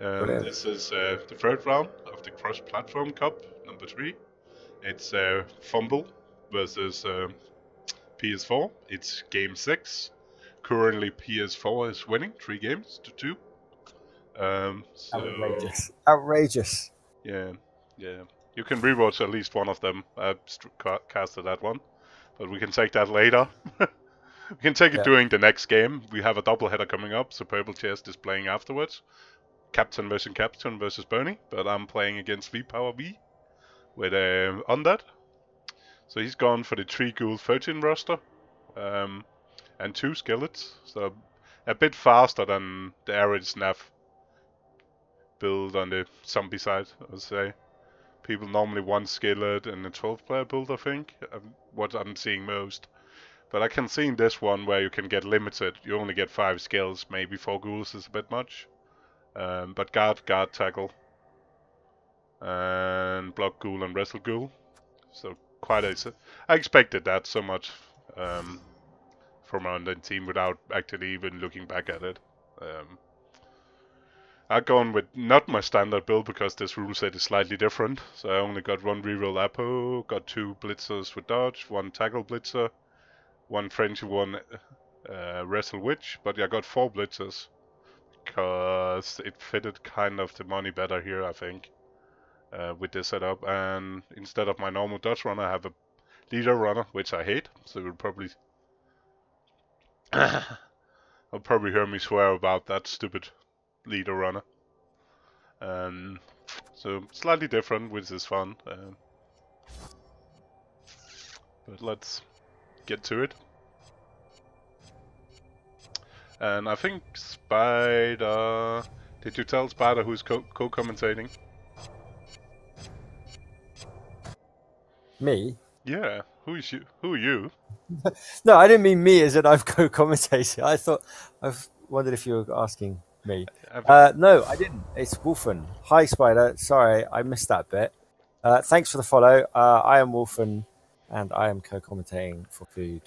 Um, this is uh, the third round of the Cross Platform Cup, number three. It's uh, FUMBBL versus uh, PS4. It's game six. Currently, PS4 is winning three games to two. Um, so, Outrageous. Outrageous. Yeah, yeah. You can rewatch at least one of them. I casted that one, but we can take that later. we can take it yeah. during the next game. We have a double header coming up, so Purple Chest is playing afterwards. Captain versus Captain versus Bernie, but I'm playing against VpowerV with uh, Undead. So he's gone for the 3 Ghoul 13 roster um, and 2 Skillets, so a bit faster than the average NAF build on the zombie side, I'd say. People normally one skillet and a 12 player build, I think, um, what I'm seeing most. But I can see in this one where you can get limited, you only get 5 skills, maybe 4 ghouls is a bit much. Um, but guard, guard, tackle, and block ghoul and wrestle ghoul. So quite a... I expected that so much um, from our team without actually even looking back at it. Um, I've gone with not my standard build because this rule set is slightly different. So I only got one reroll Apo, got two blitzers with dodge, one tackle blitzer, one French, one uh, wrestle witch, but I got four blitzers because it fitted kind of the money better here, I think, uh, with this setup. And instead of my normal dodge runner, I have a leader runner, which I hate. So you'll probably, I'll probably hear me swear about that stupid leader runner. Um, so slightly different, which is fun. Um, but let's get to it. And I think Spider... Did you tell Spider who's co-commentating? Me? Yeah. Who is you? Who are you? no, I didn't mean me as in I've co-commentated. I thought... I've wondered if you were asking me. Uh, no, I didn't. It's Wolfen. Hi, Spider. Sorry, I missed that bit. Uh, thanks for the follow. Uh, I am Wolfen, and I am co-commentating for food.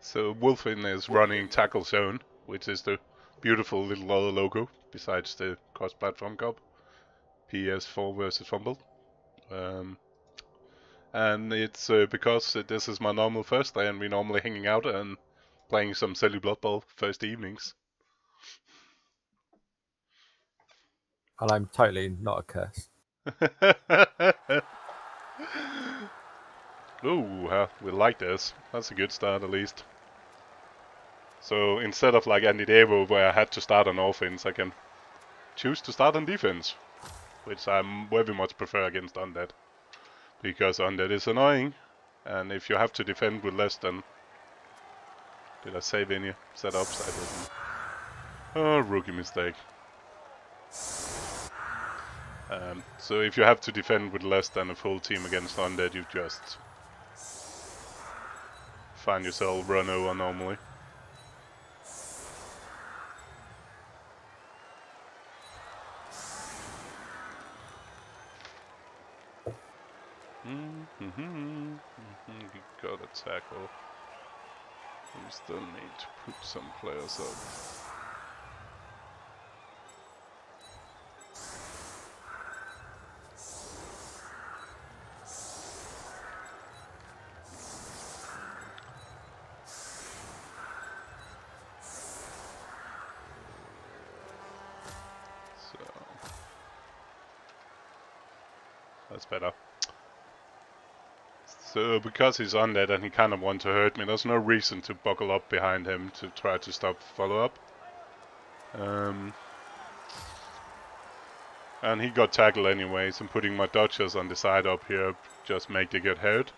So Wolfen is running Tackle Zone which is the beautiful little other logo besides the cross-platform cup. PS4 versus FUMBBL. Um, and it's uh, because this is my normal first day and we're normally hanging out and playing some silly Blood Bowl first evenings. And I'm totally not a curse. Ooh, uh, we like this. That's a good start at least. So instead of like Andy Devo where I had to start on offense, I can choose to start on defense. Which I very much prefer against Undead. Because Undead is annoying. And if you have to defend with less than... Did I save any setups? I didn't. Oh, rookie mistake. Um, so if you have to defend with less than a full team against Undead, you just find yourself run over normally. Mm-hmm. You gotta tackle. We still need to put some players up. So that's better. So because he's on that and he kind of wants to hurt me, there's no reason to buckle up behind him to try to stop follow-up. Um, and he got tackled anyways, and putting my dodgers on the side up here just make the get hurt.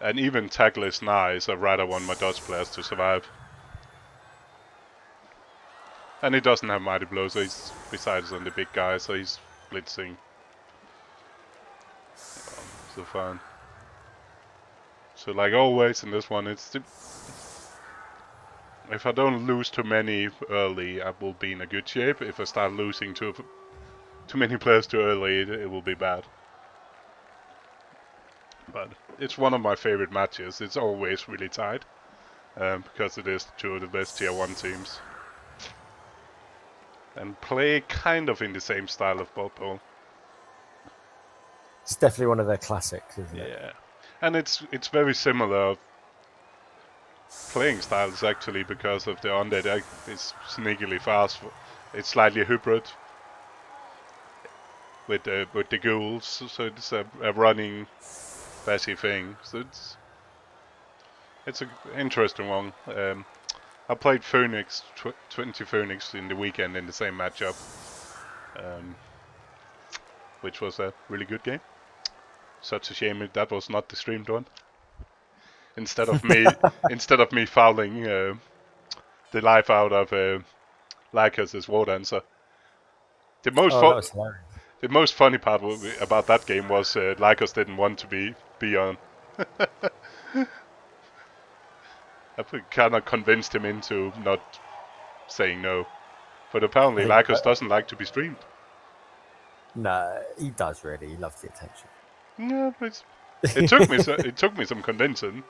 And even tackle is nice, I rather want my dodge players to survive. And he doesn't have mighty blow, so he's besides on the big guy, so he's blitzing. so fine. So like always in this one, it's if I don't lose too many early, I will be in a good shape. If I start losing too too many players too early, it, it will be bad. But it's one of my favorite matches. It's always really tight um, because it is two of the best tier one teams. and play kind of in the same style of Blood Bowl. It's definitely one of their classics, isn't it? Yeah, and it's it's very similar playing styles actually because of the undead. It's sneakily fast. It's slightly hybrid with the with the ghouls, so it's a, a running, bashy thing. So it's it's an interesting one. Um, I played Phoenix, tw 20 Phoenix in the weekend in the same matchup, um, which was a really good game. Such a shame that was not the streamed one. Instead of me, instead of me fouling uh, the life out of uh, Lycos as War Dancer. The most oh, the most funny part about that game was uh, Lycos didn't want to be be on. I kind of convinced him into not saying no. But apparently Lycos doesn't like to be streamed. No, he does really. He loves the attention. Yeah, but it took me so, it took me some convincing.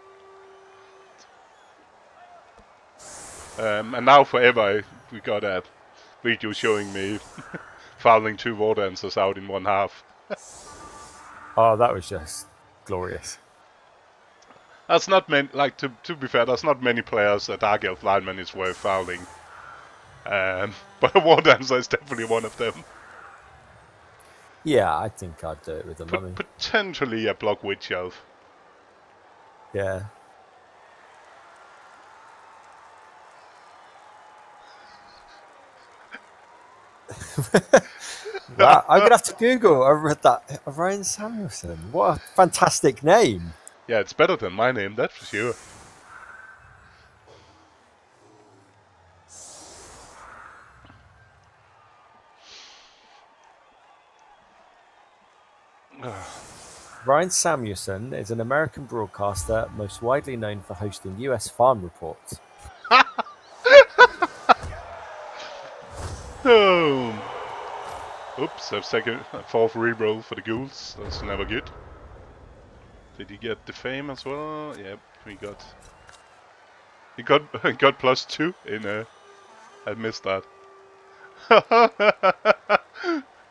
Um, and now forever we got a video showing me fouling two war dancers out in one half. oh, that was just glorious. That's not many. Like to to be fair, that's not many players that Dark Elf lineman is worth fouling. Um, but a War Dancer is definitely one of them. Yeah, I think I'd do it with the mummy. Potentially a block witch elf. Yeah. wow, I'm gonna have to Google. I read that Ryan Samuelson. What a fantastic name! Yeah, it's better than my name, that's for sure. Ryan Samuelson is an American broadcaster most widely known for hosting US farm reports. oh. Oops, I've second, fourth reroll for the ghouls. That's never good. Did he get the fame as well? Yep, we got. He got got plus two in a. I missed that.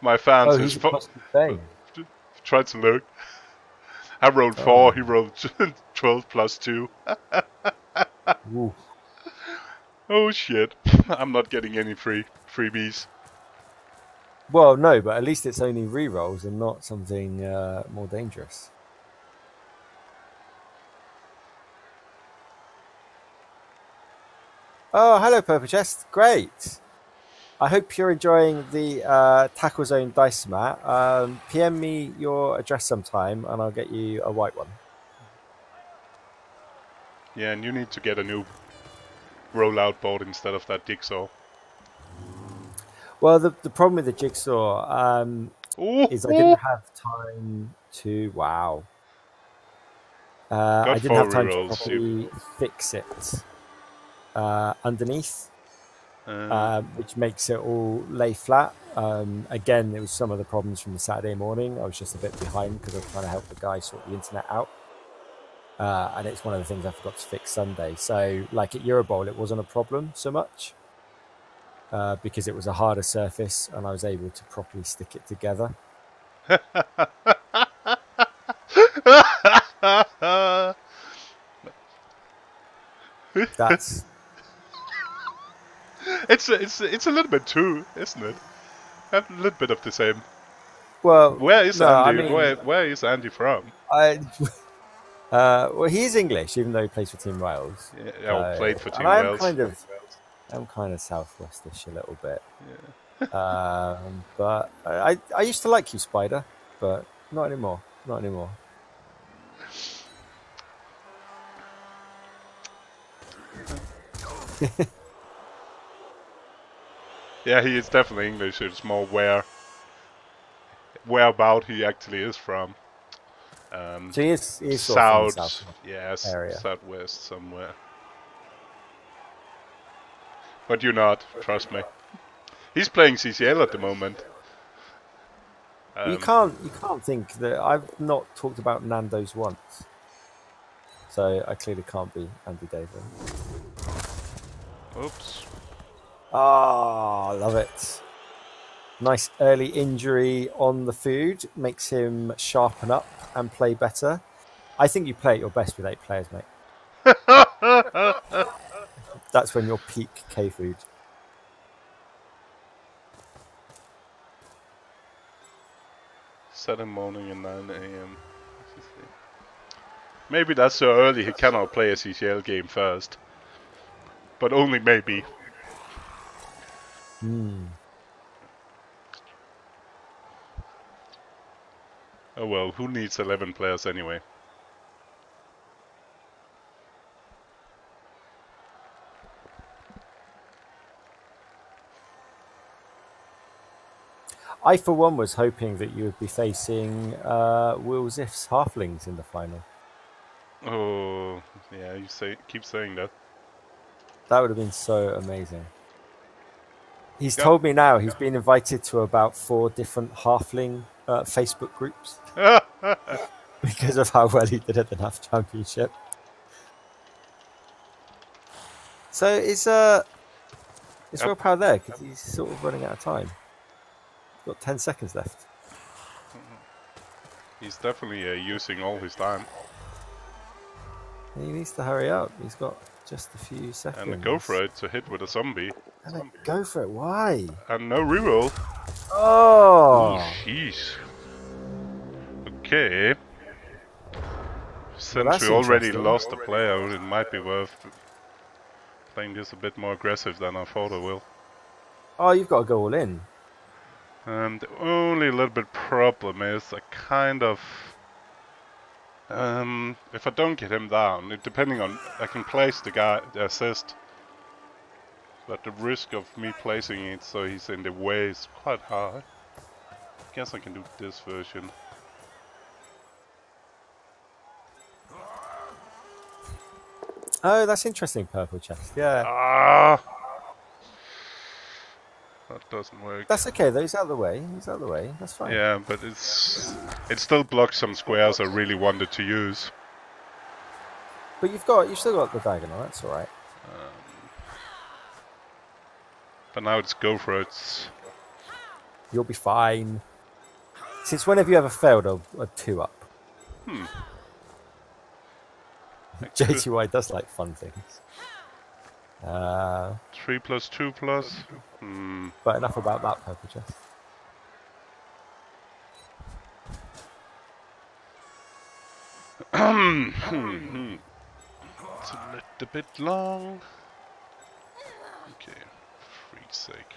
My fans oh, is plus fame. Try to look. I rolled oh. four. He rolled twelve plus two. oh shit! I'm not getting any free freebies. Well, no, but at least it's only re-rolls and not something uh, more dangerous. Oh, hello, Purple Chest. Great. I hope you're enjoying the uh, Tackle Zone dice mat. Um, PM me your address sometime, and I'll get you a white one. Yeah, and you need to get a new rollout board instead of that jigsaw. Well, the the problem with the jigsaw um, is I didn't have time to. Wow. Uh, I didn't have time to properly fix it uh, underneath, uh. uh, which makes it all lay flat. Um, again, it was some of the problems from the Saturday morning. I was just a bit behind because I was trying to help the guy sort the internet out. Uh, and it's one of the things I forgot to fix Sunday. So, like at Eurobowl, it wasn't a problem so much uh, because it was a harder surface and I was able to properly stick it together. That's it's it's it's a little bit too, isn't it? A little bit of the same. Well, where is no, Andy? I mean, where where is Andy from? I. Uh, well, he's English, even though he plays for Team Wales. Yeah, uh, played for Team Wales. I'm kind of, I'm kind of southwestish a little bit. Yeah. um, but I, I used to like you, Spider, but not anymore. Not anymore. Yeah, he is definitely English. It's more where, where about he actually is from. Um, so he is, he is south, south yes, area. southwest somewhere. But you're not, trust me. He's playing CCL at the moment. Um, you can't, you can't think that I've not talked about Nando's once, so I clearly can't be Andy David. Oops. Ah, oh, love it. Nice early injury on the food makes him sharpen up and play better. I think you play at your best with eight players, mate. That's when you're peak K food. Seven morning and 9 a.m. Maybe that's so early he cannot play a CCL game first. But only maybe. Hmm. Oh well, who needs 11 players anyway? I, for one, was hoping that you would be facing uh, Will Ziff's halflings in the final. Oh, yeah, you say keep saying that. That would have been so amazing. He's yep. told me now he's been invited to about four different halfling uh, Facebook groups because of how well he did at the NAF Championship. So is uh, is yep. Real Power there because he's sort of running out of time. Got 10 seconds left. He's definitely uh, using all his time. He needs to hurry up. He's got just a few seconds. And go for it to hit with a zombie. And go for it. Why? And no reroll. Oh. Jeez. Okay. Since well, we already lost a player, it might be worth playing this a bit more aggressive than I thought I will. Oh, you've got to go all in. Um, the only little bit problem is I kind of... Um, if I don't get him down, depending on... I can place the guy, the assist. But the risk of me placing it so he's in the way is quite high. I guess I can do this version. Oh, that's interesting, purple chest. Yeah. Ah. That doesn't work. That's okay though, he's out of the way. He's out of the way. That's fine. Yeah, but it's it still blocks some squares I really wanted to use. But you've got you've still got the diagonal, that's alright. Um, but now it's go for it. You'll be fine. Since when have you ever failed a, a two up? Hmm. JTY does like fun things. Uh, 3 plus 2 plus? Hmm. But enough about that purple chest. it's a little bit long. Okay, sake.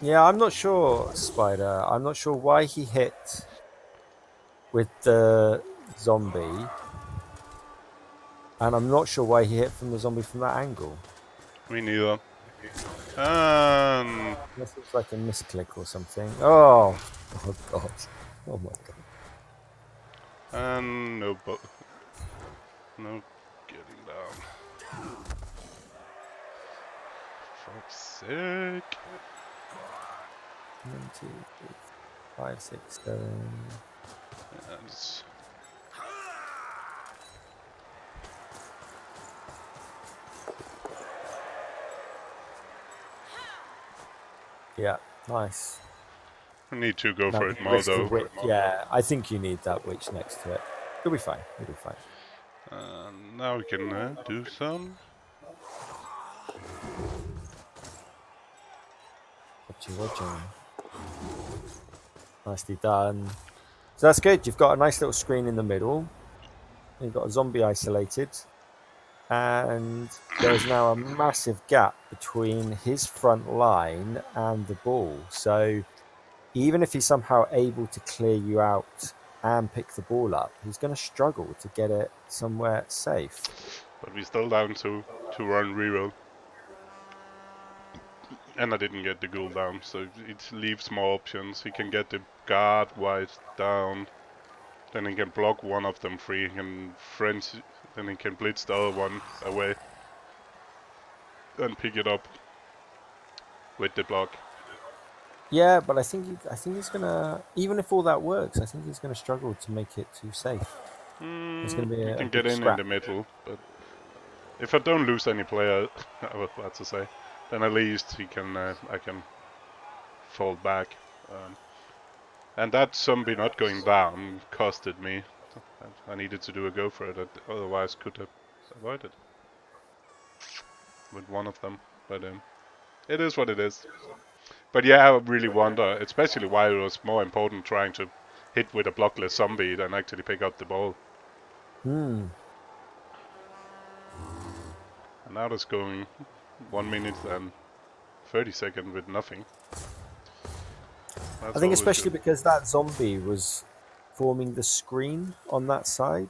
Yeah, I'm not sure, Spider. I'm not sure why he hit with the zombie and I'm not sure why he hit from the zombie from that angle. Me neither. Um, this looks like a misclick or something. Oh, oh god. Oh my god. And no, but no Sake. One, two, three, five, six, seven. Yeah, Yeah, nice. I need to go for it more though. Witch, yeah, I think you need that witch next to it. You'll be fine. You'll be fine. Uh, now we can uh, do some. Watching. Nicely done. So that's good. You've got a nice little screen in the middle. You've got a zombie isolated and there's now a massive gap between his front line and the ball. So even if he's somehow able to clear you out and pick the ball up, he's going to struggle to get it somewhere safe. But we're still down to to run reroll. And I didn't get the goal down, so it leaves more options. He can get the guard wight down, then he can block one of them free, he can frenzy, then he can blitz the other one away. And pick it up with the block. Yeah, but I think he, I think he's gonna even if all that works, I think he's gonna struggle to make it too safe. Mm, it's gonna be a, can a get in scrap. in the middle, but if I don't lose any player, I was about to say, then at least he can uh, I can fall back. Um, and that zombie not going down costed me. I needed to do a go for it, otherwise could have avoided with one of them. But um, it is what it is. But yeah, I really wonder, especially why it was more important trying to hit with a blockless zombie than actually pick up the ball. Hmm. And now it's going one minute and 30 seconds with nothing. That's I think especially good. because that zombie was forming the screen on that side.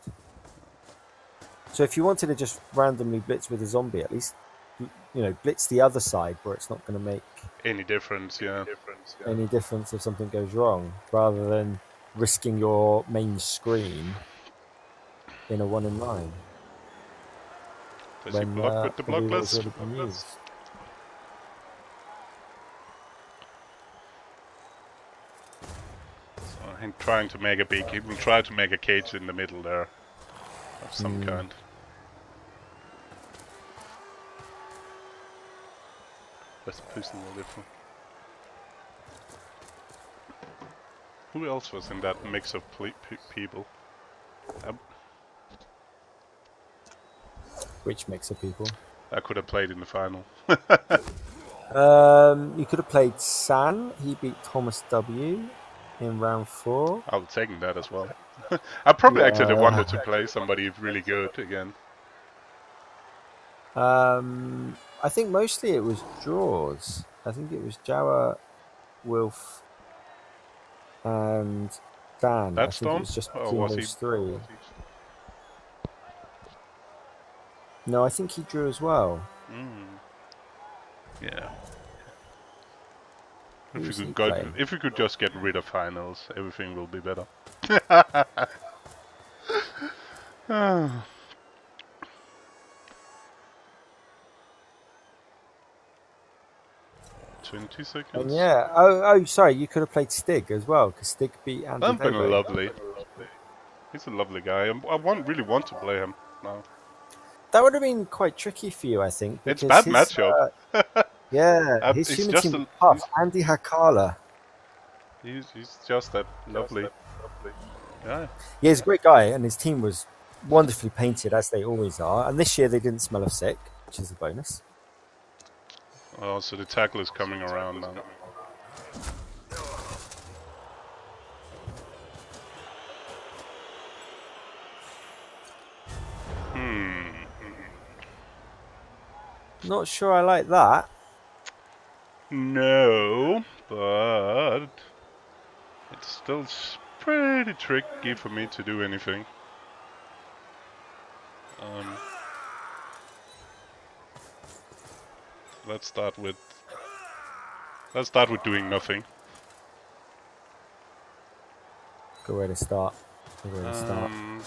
So if you wanted to just randomly blitz with a zombie, at least you know blitz the other side where it's not going to make any difference. Yeah. Difference, yeah. Any difference if something goes wrong, rather than risking your main screen in a one in nine. Does he block uh, with the blockless? I'm trying to make a big. He will try to make a cage in the middle there, of some mm. kind. Best person different. Who else was in that mix of people? Um, Which mix of people? I could have played in the final. um, you could have played San. He beat Thomas W in round four. I was taking that as well. I probably yeah. actually wanted to play somebody really good again. Um, I think mostly it was draws. I think it was Jawa, Wilf, and Dan. That's I think it was just between was those he, three. No, I think he drew as well. Mm. Yeah. If we could go, if we could just get rid of finals, everything will be better. Twenty seconds. And yeah. Oh, oh, sorry. You could have played Stig as well, because Stig beat Andy. That's been lovely. He's a lovely guy. I want, really want to play him now. That would have been quite tricky for you, I think. It's bad his, matchup. Uh, Yeah, uh, his human team a, tough. Andy Hakala. He's, he's just that lovely. Yeah. Yeah, he's a great guy, and his team was wonderfully painted, as they always are. And this year they didn't smell of sick, which is a bonus. Oh, so the tackle is coming around now. Not sure I like that. No, but it's still pretty tricky for me to do anything. Um, let's start with let's start with doing nothing. Go where to start. Go where to start. Um,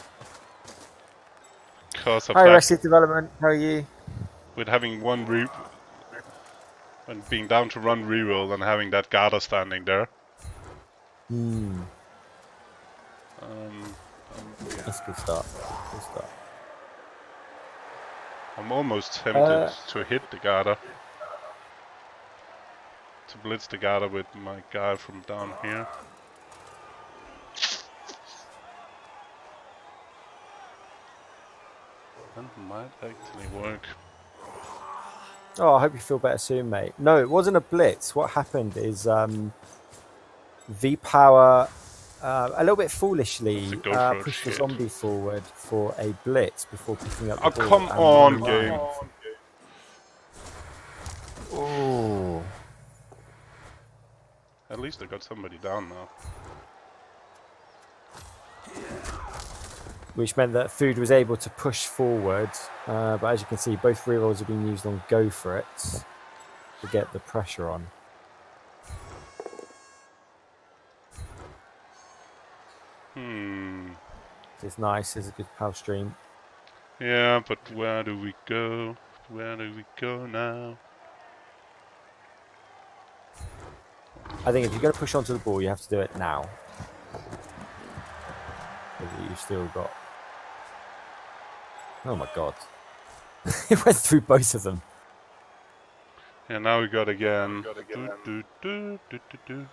Hi, Rested Development. How are you? With having one route and being down to run reroll and having that Garda standing there. Hmm. Um, um, yeah. That's a good start. Good start. I'm almost tempted uh, to hit the Garda. To blitz the Garda with my guy from down here. That might actually work. Oh, I hope you feel better soon, mate. No, it wasn't a blitz. What happened is um, V Power, uh, a little bit foolishly, uh, pushed the zombie forward for a blitz before picking up the oh, come on, game. Oh. At least I got somebody down now. Which meant that Food was able to push forward. Uh, but as you can see, both rerolls have been used on Go for it to get the pressure on. Hmm. It's nice. It's a good power stream. Yeah, but where do we go? Where do we go now? I think if you're going to push onto the ball, you have to do it now. You've still got Oh my god. it went through both of them. And now we got again. Got again. Do, do, do, do, do.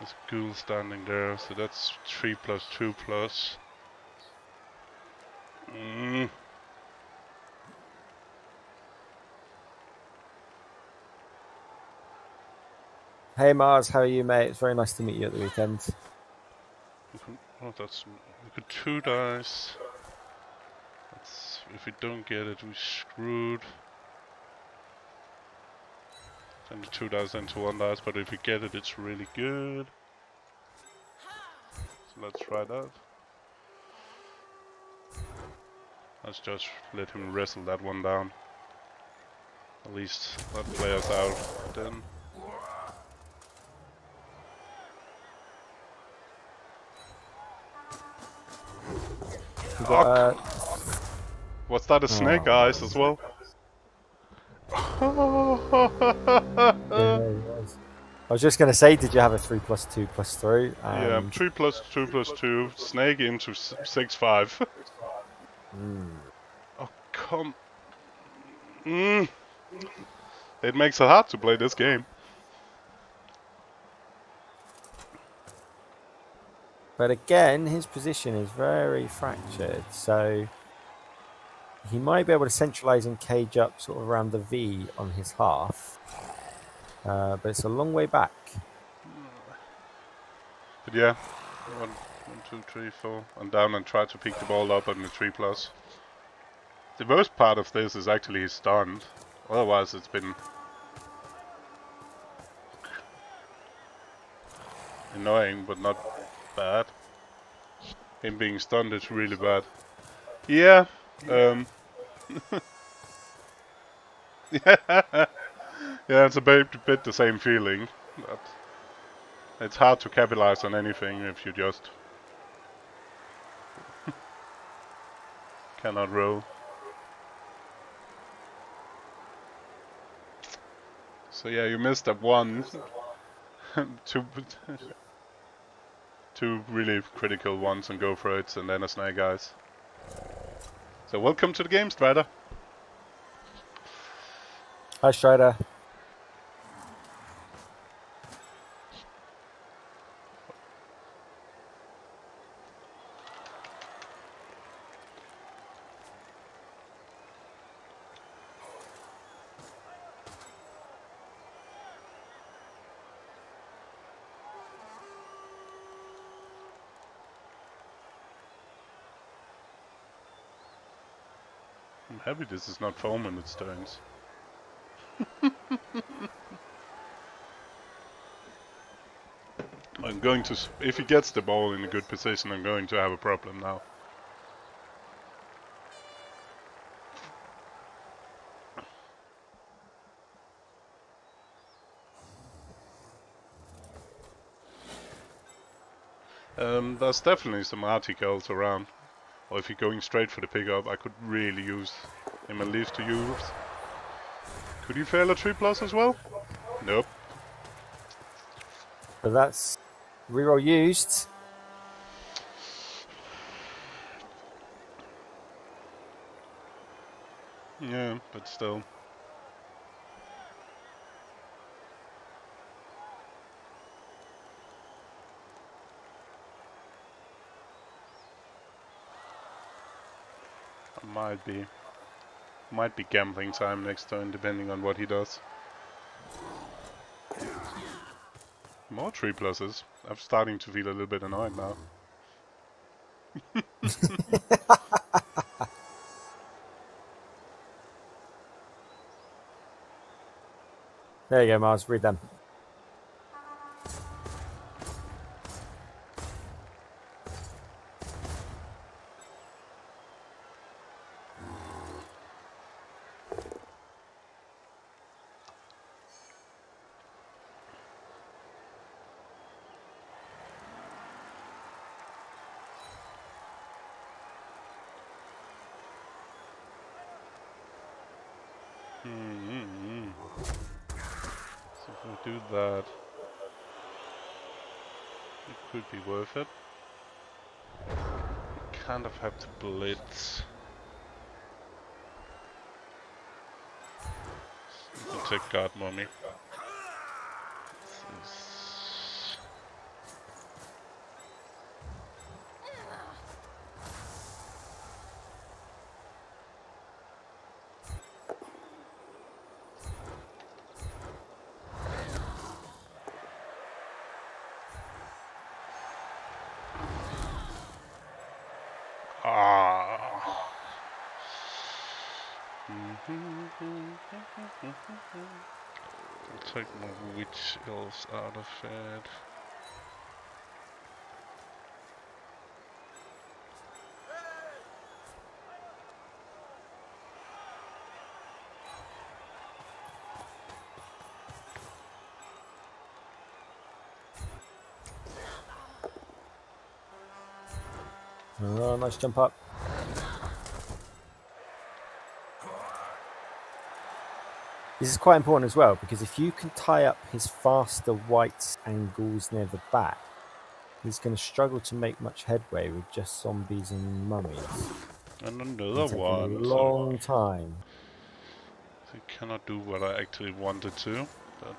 There's ghoul standing there, so that's 3 plus 2 plus. Mm. Hey Mars, how are you, mate? It's very nice to meet you at the weekend. Oh, that's two dice. That's, if we don't get it, we screwed. Turn the two dice into one dice, but if we get it, it's really good. So let's try that. Let's just let him wrestle that one down. At least that player's out then. Uh, Was that a snake oh. eyes as well? yeah, I was just going to say, did you have a 3 plus 2 plus 3? Yeah, 3 plus 2 plus 2, snake into 6 5. mm. Oh, come. Mm. It makes it hard to play this game. But again, his position is very fractured, so he might be able to centralise and cage up sort of around the V on his half. Uh, but it's a long way back. But yeah, one, one, two, three, four, and down and try to pick the ball up on the three plus. The worst part of this is actually he's stunned. Otherwise, it's been annoying, but not bad. Him being stunned is really bad. Yeah. Um. yeah. it's a bit, bit the same feeling. But it's hard to capitalize on anything if you just cannot roll. So yeah, you missed up one. two two really critical ones and go for it, and then a snake eyes. So welcome to the game, Strider. Hi, Strider. Happy this is not foam in its turns. I'm going to... If he gets the ball in a good position, I'm going to have a problem now. Um, there's definitely some articles around. Or if you're going straight for the pickup, I could really use him at least to use. Could you fail a 3 plus as well? Nope. So that's reroll used. Yeah, but still. Might be. Might be gambling time next turn, depending on what he does. More three pluses. I'm starting to feel a little bit annoyed now. there you go, Mars. Read them. do that. It could be worth it. Kind of have to blitz. Take God, mommy. Out of it. Oh, nice jump up. This is quite important as well because if you can tie up his faster white's and ghouls near the back, he's going to struggle to make much headway with just zombies and mummies. And another one. A long so time. I cannot do what I actually wanted to. But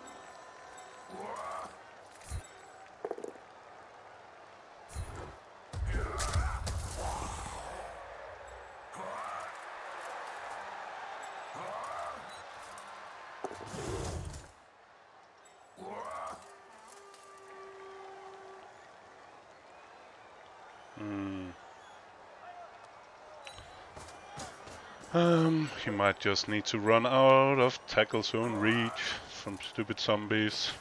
Um, he might just need to run out of tackle zone reach from stupid zombies.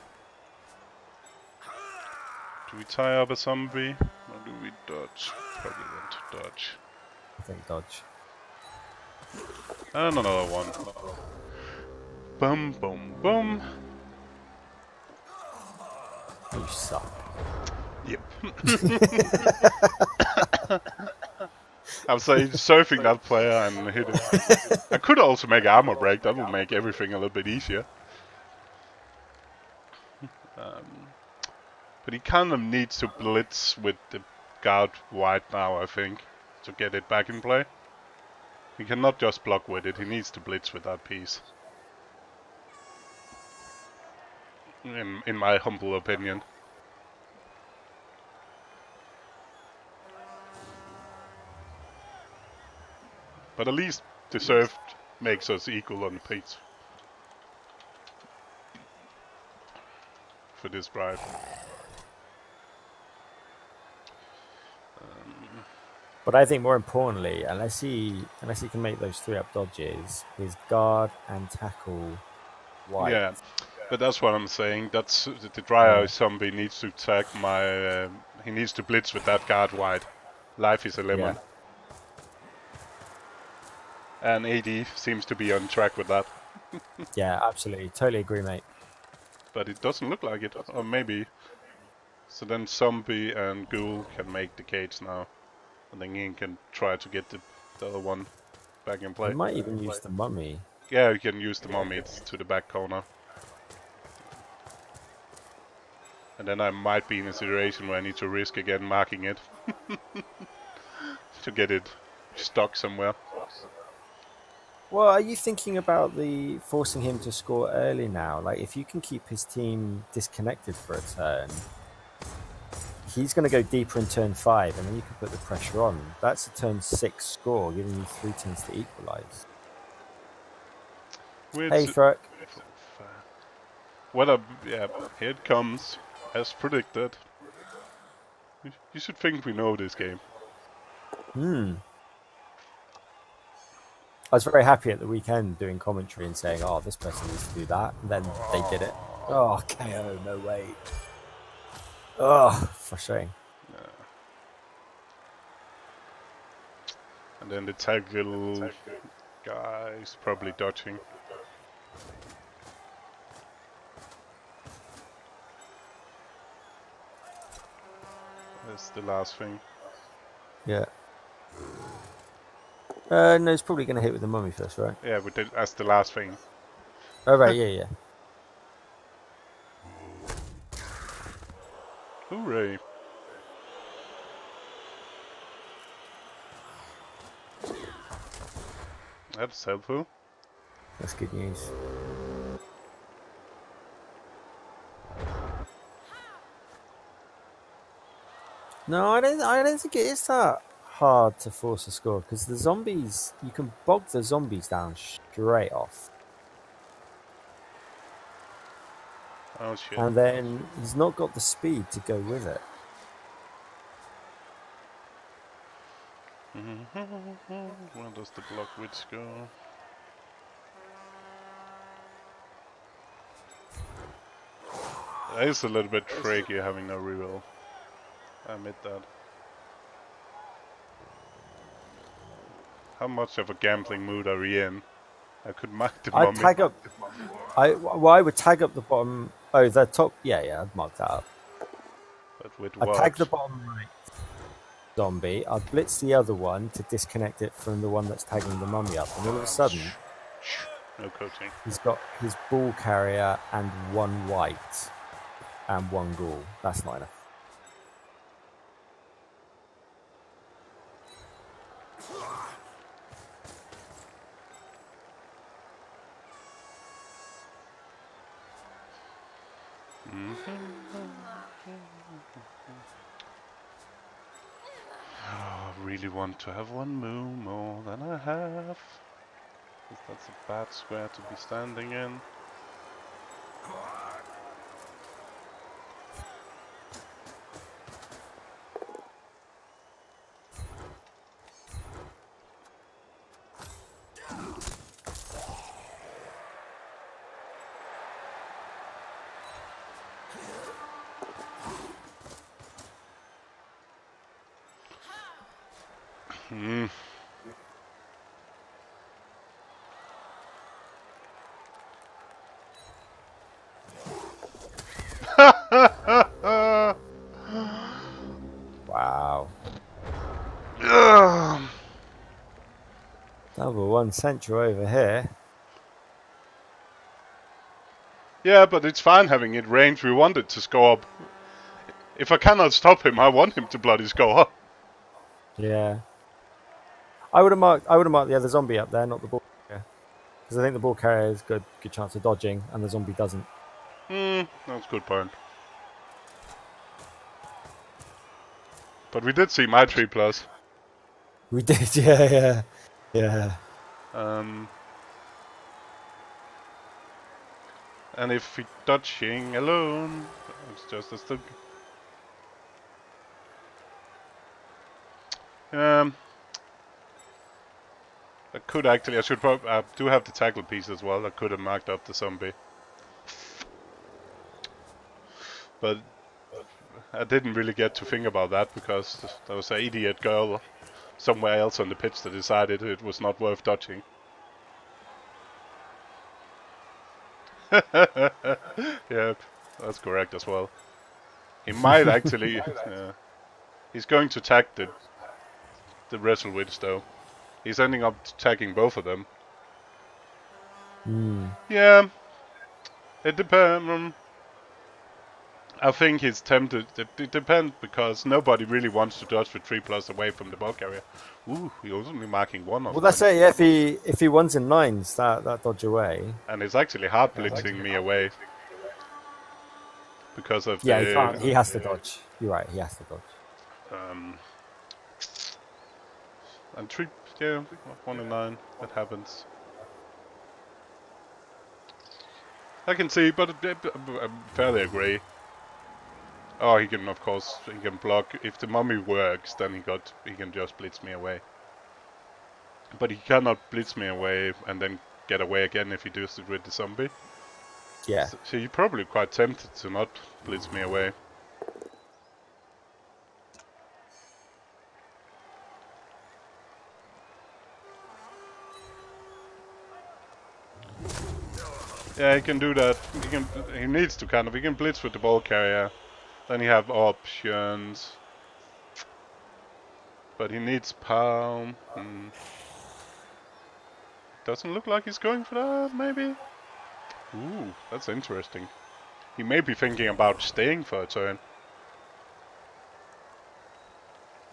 Do we tie up a zombie? Or do we dodge? Probably want to dodge. I think dodge. And another one. Boom, boom, boom. You suck. Yep. I'm like surfing that player and hit it. Could also make armor break, that would make everything a little bit easier. Um, but he kind of needs to blitz with the guard wight now, I think, to get it back in play. He cannot just block with it, he needs to blitz with that piece. In, in my humble opinion. But at least deserved makes us equal on the pace. For this bribe. Um, but I think more importantly, unless he unless he can make those three up dodges, his guard and tackle wight. Yeah, but that's what I'm saying. That's the dry eye zombie needs to tag my. Uh, he needs to blitz with that guard wight. Life is a lemon. Yeah and AD seems to be on track with that. yeah, absolutely. Totally agree, mate. But it doesn't look like it. Or maybe. So then Zombie and Ghoul can make the cage now. And then Yin can try to get the, the other one back in play. You might even use the mummy. Yeah, you can use the mummy to the back corner. And then I might be in a situation where I need to risk again marking it. to get it stuck somewhere. Well, are you thinking about the forcing him to score early now? Like, if you can keep his team disconnected for a turn, he's going to go deeper in turn five, and then you can put the pressure on. That's a turn six score, giving you three turns to equalise. Hey, Thurk. What a yeah! Here it comes, as predicted. You should think we know this game. Hmm. I was very happy at the weekend doing commentary and saying, "Oh, this person needs to do that," and then they did it. Oh, KO! No way. Oh, frustrating. Yeah. And then the tackle guy is probably dodging. That's the last thing. Yeah. Uh, no, it's probably going to hit with the mummy first, right? Yeah, we did. That's the last thing. Oh right, yeah, yeah. Hooray! That's helpful. That's good news. No, I don't. I don't think it is that hard to force a score because the zombies. You can bog the zombies down straight off. Oh shit. And then he's not got the speed to go with it. Where does the block witch go? It is a little bit tricky having no reroll. I admit that. How much of a gambling mood are we in? I could mark the I'd tag up. I well, I would tag up the bottom. Oh, the top. Yeah, yeah, I'd mark that up. But with I'd what? tag the bottom right zombie. I'd blitz the other one to disconnect it from the one that's tagging the mummy up. And all of a sudden, No coaching. he's got his ball carrier and one wight and one ghoul. That's not enough. Oh, I really want to have one move more than I have. 'Cause That's a bad square to be standing in. Hmm. Wow. Ugh. Double one central over here. yeah, but it's fine having it range. We want it to score up. If I cannot stop him, I want him to bloody score up. Yeah. I would have marked. I would have marked the other zombie up there, not the ball carrier, because I think the ball carrier has good good chance of dodging, and the zombie doesn't. Hmm, that's a good point. But we did see my 3 plus. We did, yeah, yeah, yeah. Um, and if we dodging alone, it's just a still. Um, I could actually. I should probably. I do have the tackle piece as well. I could have marked up the zombie, but uh, I didn't really get to think about that because there was an idiot girl somewhere else on the pitch that decided it was not worth dodging. yep, that's correct as well. He might actually. yeah. He's going to tag the the wrestle witch though. He's ending up tagging both of them. Hmm. Yeah, it depends. I think he's tempted. It, it depends because nobody really wants to dodge with three plus away from the ball carrier. Ooh, he was only marking one of Well, that's it. Yeah, if he if he ones in nines, that that dodge away. And it's actually hard blitzing me away because of Yeah, the he can't. He has to dodge. You're right. He has to dodge. um and three yeah one in nine that happens. I can see, but I fairly agree. Oh, he can of course he can block. If the mummy works, then he got he can just blitz me away. But he cannot blitz me away and then get away again if he does it with the zombie. Yeah. So, so you're probably quite tempted to not blitz me away. Yeah, he can do that. He can. He needs to kind of. He can blitz with the ball carrier. Then you have options. But he needs palm. Hmm. Doesn't look like he's going for that. Maybe. Ooh, that's interesting. He may be thinking about staying for a turn.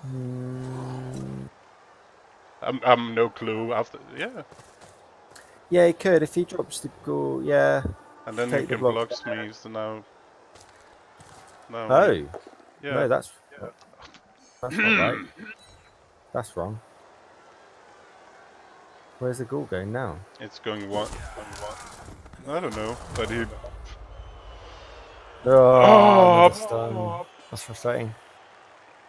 Mm, I'm, I'm no clue after. Yeah, Yeah, he could if he drops the goal. Yeah. And then Take you the can block. block Smeeze so now. now Oh. yeah. No, that's that's not right. That's wrong. Where's the goal going now? It's going one. one- I don't know, but he. Oh, Oh, another stun. That's frustrating.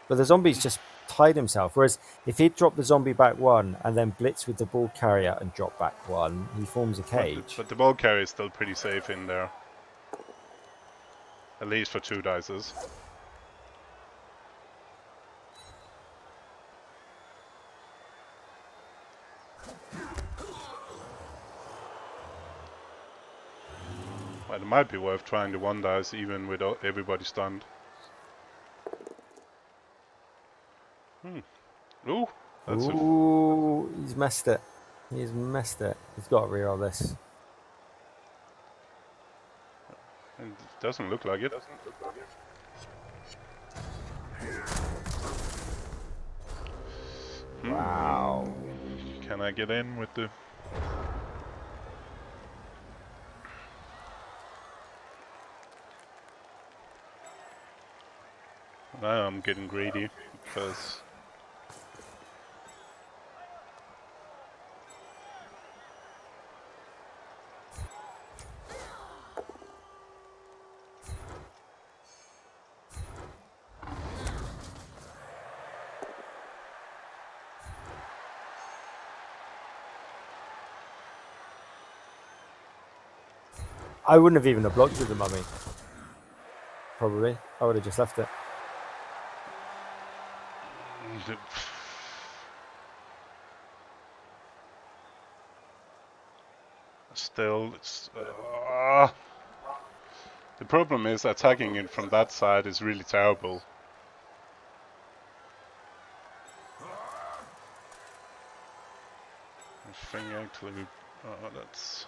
But the zombie's just tied himself. Whereas if he'd drop the zombie back one and then blitz with the ball carrier and drop back one, he forms a cage. But the ball carrier is still pretty safe in there. At least for two dices. Well, it might be worth trying the one dice even with everybody stunned. Hmm. Ooh, that's a Ooh, he's messed it. He's messed it. He's got to reroll this. It doesn't look like it. Hmm. Wow. Can I get in with the... Now I'm getting greedy because I wouldn't have even have blocked with the mummy. Probably. I would have just left it. still it's uh, the problem is attacking it from that side is really terrible. I actually, uh, that's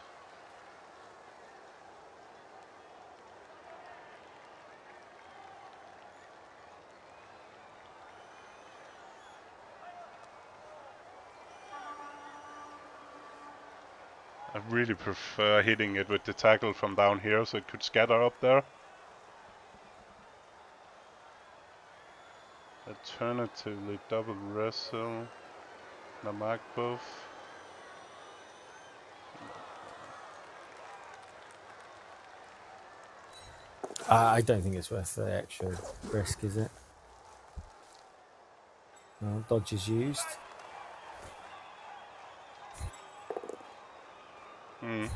really prefer hitting it with the tackle from down here so it could scatter up there. Alternatively, double wrestle, Namak. Uh, I don't think it's worth the extra risk, is it? Well, dodge is used. Hmm,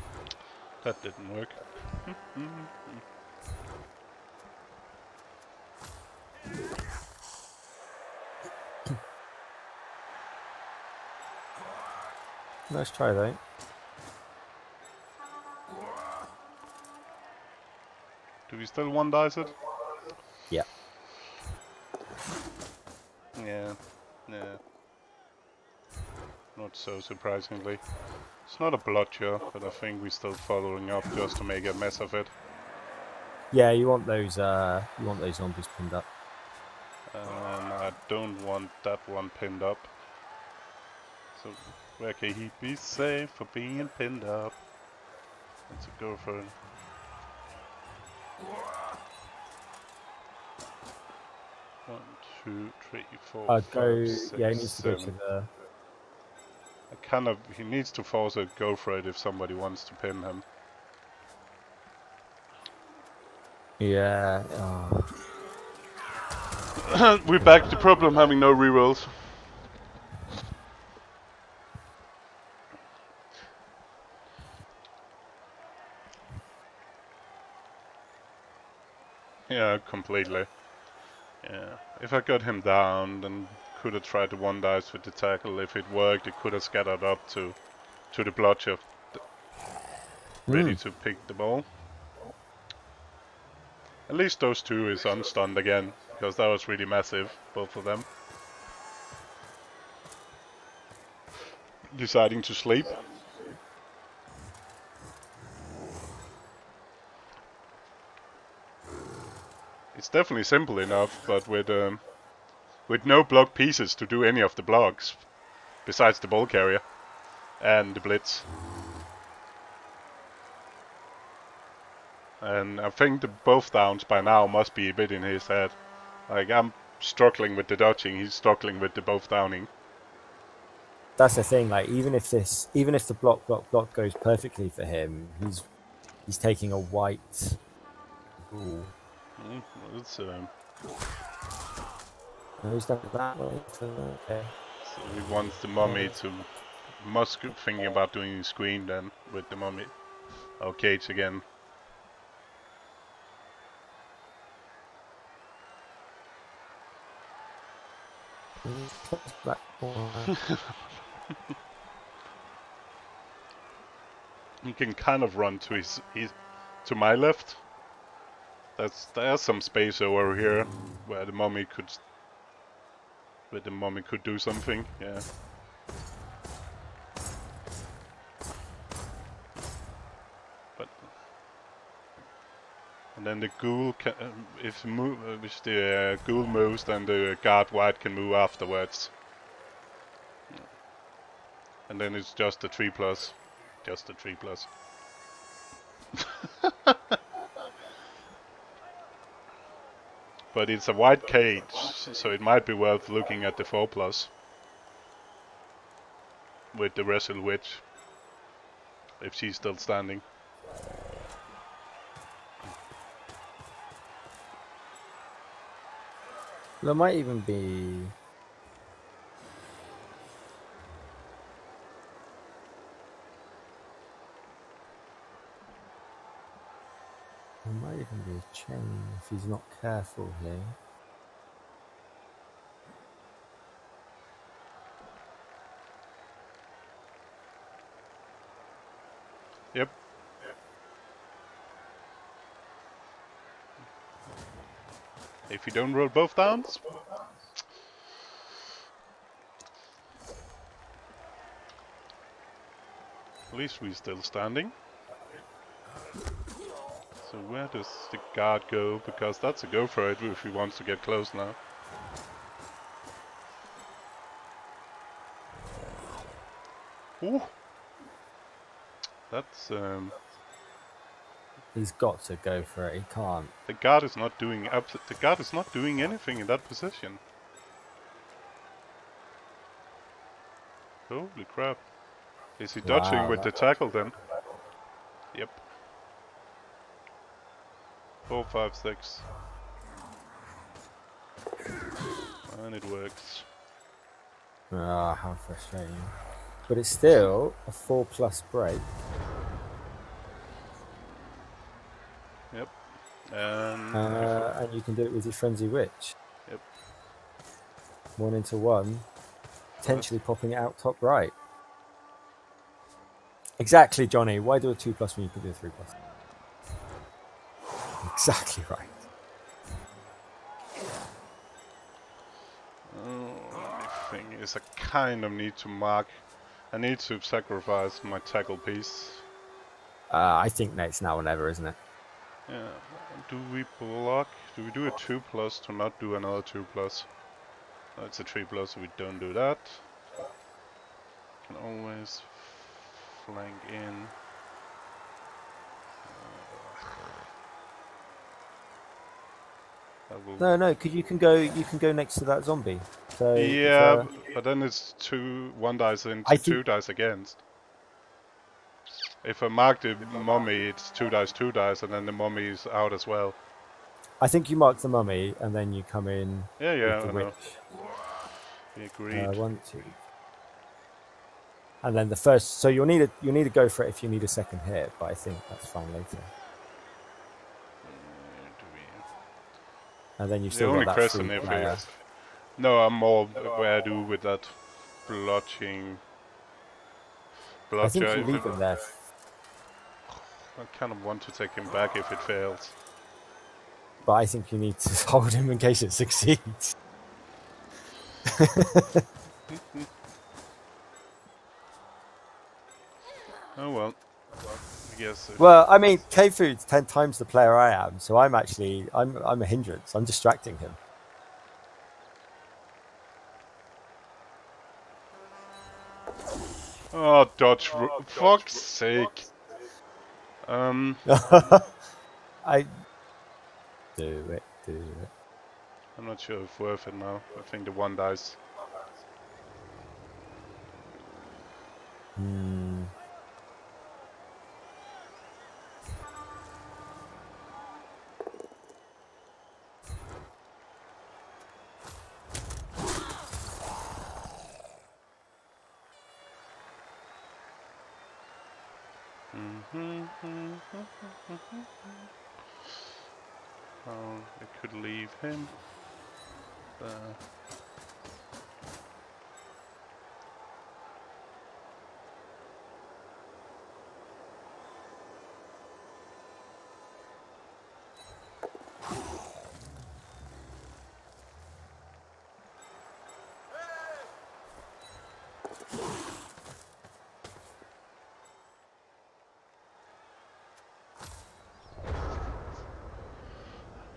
that didn't work. Nice try though. Do we still one dice it? Yeah. Yeah, yeah. Not so surprisingly. It's not a blotcher, but I think we're still following up just to make a mess of it. Yeah, you want those. Uh, you want those zombies pinned up. And I don't want that one pinned up. So where can he be safe for being pinned up? Let's go for it. One, two, three, four, I'd five, go. six, yeah, he needs to go to the. I kind of he needs to force a go for it if somebody wants to pin him. Yeah. Oh. We're back to problem having no rerolls. Yeah, completely. Yeah, if I got him down, then could have tried the one dice with the tackle. If it worked, it could have scattered up to to the blotcher, th- ready Mm. to pick the ball. At least those two is unstunned again, because that was really massive, both of them. Deciding to sleep. It's definitely simple enough, but with um, with no block pieces to do any of the blocks, besides the ball carrier and the blitz. And I think the both downs by now must be a bit in his head. Like, I'm struggling with the dodging, he's struggling with the both downing. That's the thing, like, even if this, even if the block, block, block goes perfectly for him, he's he's taking a wight Ooh, Mm, it's, um, He's done that way. Okay. So he wants the mummy to... Musk thinking about doing the screen then, with the mummy. Oh, Cage again. he can kind of run to his, his to my left. That's there's some space over here where the mummy could where the mummy could do something. Yeah. But and then the ghoul can, if move, if the uh, ghoul moves, then the guard wight can move afterwards. And then it's just a 3 plus. Just a 3 plus. but it's a wight cage, so it might be worth looking at the 4 plus. With the wrestle witch. If she's still standing. There might even be Be a chain if he's not careful here. Yep. If you don't roll both downs. At least we're still standing. So where does the guard go? Because that's a go for it if he wants to get close now. Ooh! That's um... He's got to go for it, he can't. The guard is not doing the guard is not doing anything in that position. Holy crap. Is he dodging wow, with the tackle then? Yep. Four, five, six. And it works. Ah, how frustrating. But it's still a four plus break. Yep. And, uh, and you can do it with your Frenzy Witch. Yep. One into one. Potentially popping it out top right. Exactly, Johnny. Why do a two plus when you can do a three plus? Exactly right. Thing is, I kind of need to mark. I need to sacrifice my tackle piece. Uh, I think it's now or never, isn't it? Yeah. Do we block? Do we do a 2 plus to not do another 2 plus? No, it's a 3 plus, so we don't do that. Can always flank in. No, no, because you can go, you can go next to that zombie. So yeah, uh, but then it's two, one dice in, two dice against. If I mark the mummy, it's two dice, two dice, and then the mummy is out as well. I think you mark the mummy, and then you come in. Yeah, yeah, with the I witch. We agreed. Uh, one, two. And then the first, so you'll need a, you'll need to go for it if you need a second hit, but I think that's fine later. And then you've still the only got that question if. No, I'm more where I do with that blotching. I think you leave him there. I kind of want to take him back if it fails. But I think you need to hold him in case it succeeds. oh well guess. Well, I mean, KFoged's ten times the player I am, so I'm actually I'm I'm a hindrance. I'm distracting him. Oh, dodge! For fuck's sake. Um. I do it, do it. I'm not sure if worth it now. I think the one dies. Hmm. Oh, I could leave him. Uh,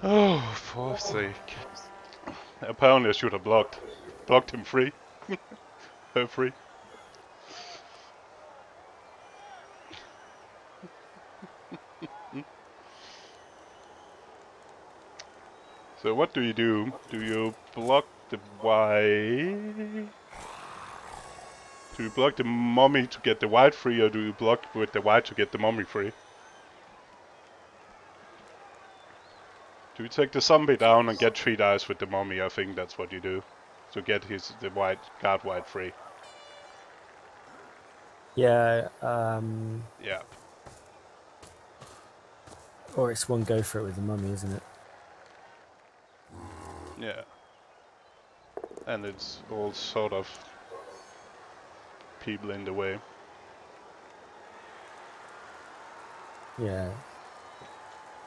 Oh, for sake. Apparently I should have blocked. Blocked him free. Her free. so what do you do? Do you block the Y? Do you block the mummy to get the wight free or do you block with the wight to get the mummy free? Do you take the zombie down and get three dice with the mummy? I think that's what you do. To get his the wight guard wight free. Yeah, um Yeah. or it's one go for it with the mummy, isn't it? Yeah. And it's all sort of people in the way. Yeah.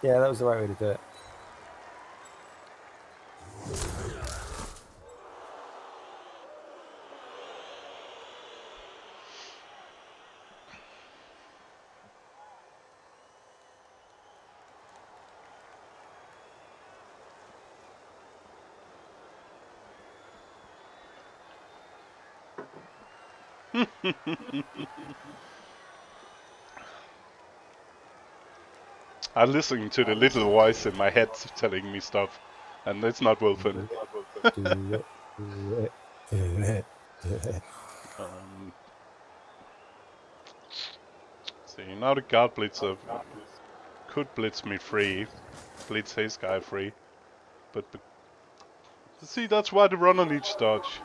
Yeah, that was the right way to do it. I'm listening to the little voice in my head telling me stuff, and it's not Wolfen. Um, see, now the guard blitzer could blitz me free, blitz his guy free, but the, see, that's why the runner needs dodge.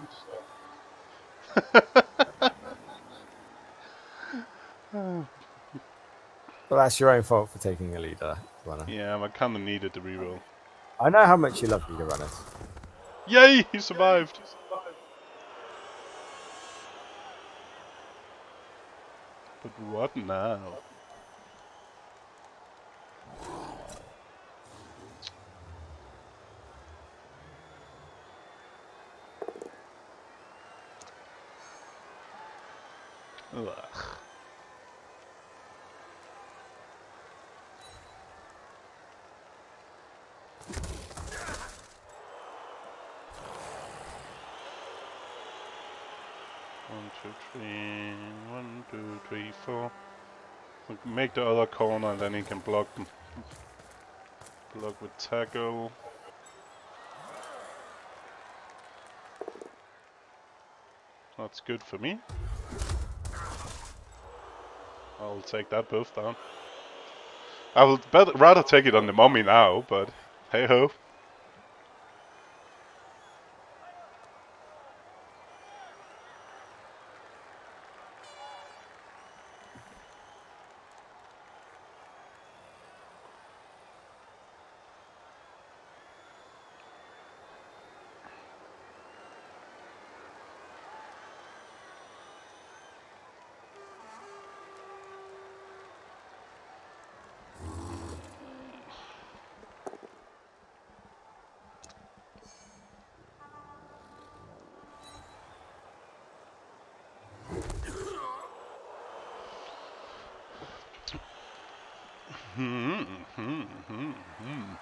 Well, that's your own fault for taking a leader runner. Yeah, I kind of needed the reroll. I know how much you love leader runners. Yay, he survived! But what now? Ugh. One, two, three, one, two, three, four. We can make the other corner and then he can block them. Block with tackle. That's good for me. I'll take that both down. I would rather take it on the mummy now, but hey ho. Hmm, hmm, hmm,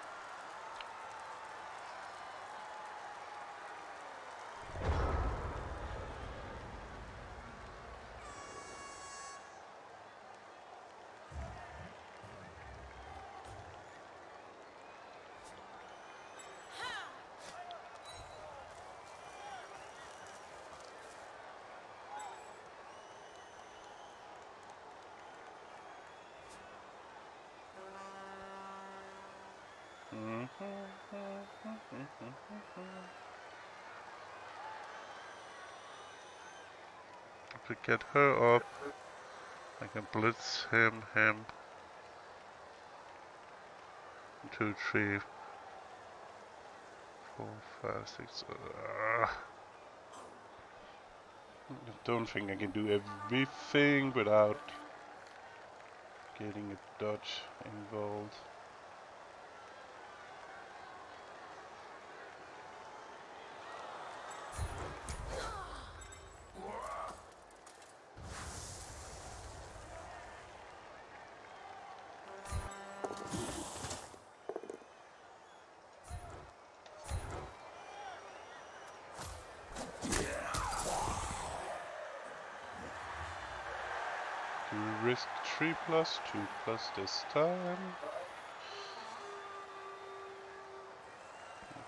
hmm. To get her up, I can blitz him, him. Two, three, four, five, six. Uh, I don't think I can do everything without getting a dodge involved. Plus, 2 plus this time.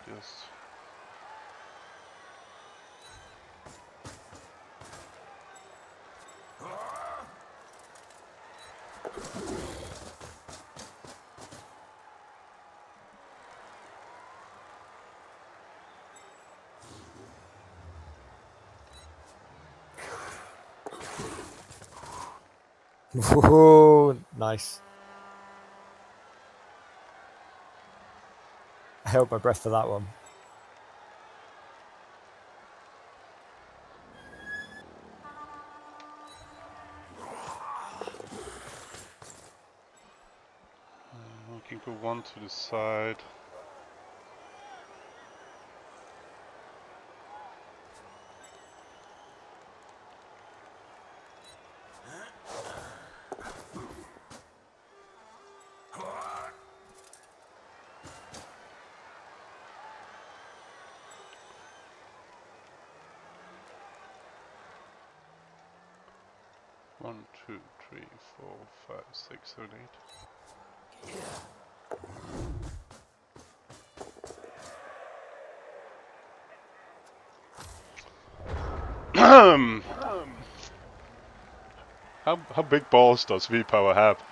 Just Whoa, nice. I held my breath for that one. Uh, we can go one to the side. One, two, three, four, five, Um, how how big balls does V Power have?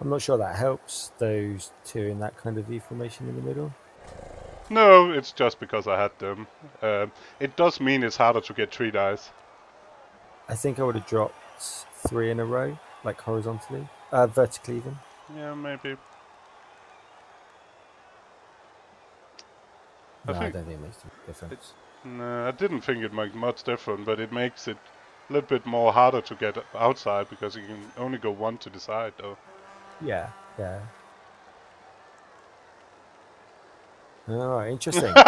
I'm not sure that helps those two in that kind of V formation in the middle. No, it's just because I had them. Uh, it does mean it's harder to get three dice. I think I would have dropped three in a row, like horizontally, uh, vertically even. Yeah, maybe. No, I, I don't think it makes a difference. No, I didn't think it makes much difference, but it makes it a little bit more harder to get outside because you can only go one to the side, though. Yeah, yeah. Oh, interesting.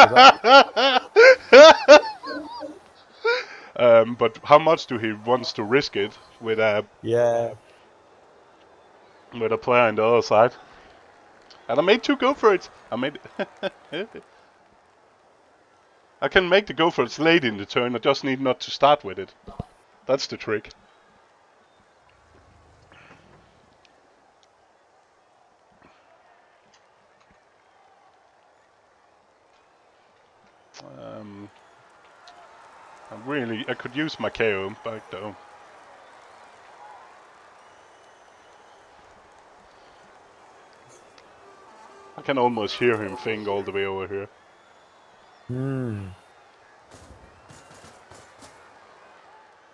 um, but how much do he wants to risk it with a yeah with a player on the other side? And I made two go for it. I made. I can make the go for it late in the turn. I just need not to start with it. That's the trick. Um, I really, I could use my KO back though. I can almost hear him think all the way over here. Hmm.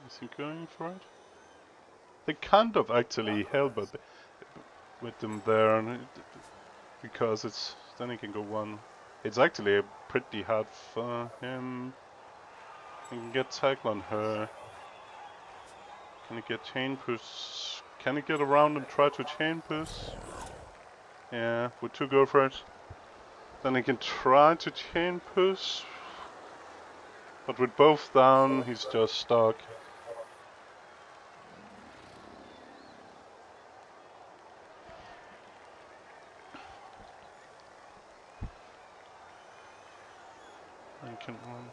Is he going for it? They kind of actually help it with them there, because it's then he can go one. It's actually pretty hard for him. Can get tackle on her. Can he get chain push? Can he get around and try to chain push? Yeah, with two it. Then he can try to chain push. But with both down, he's just stuck. I can run.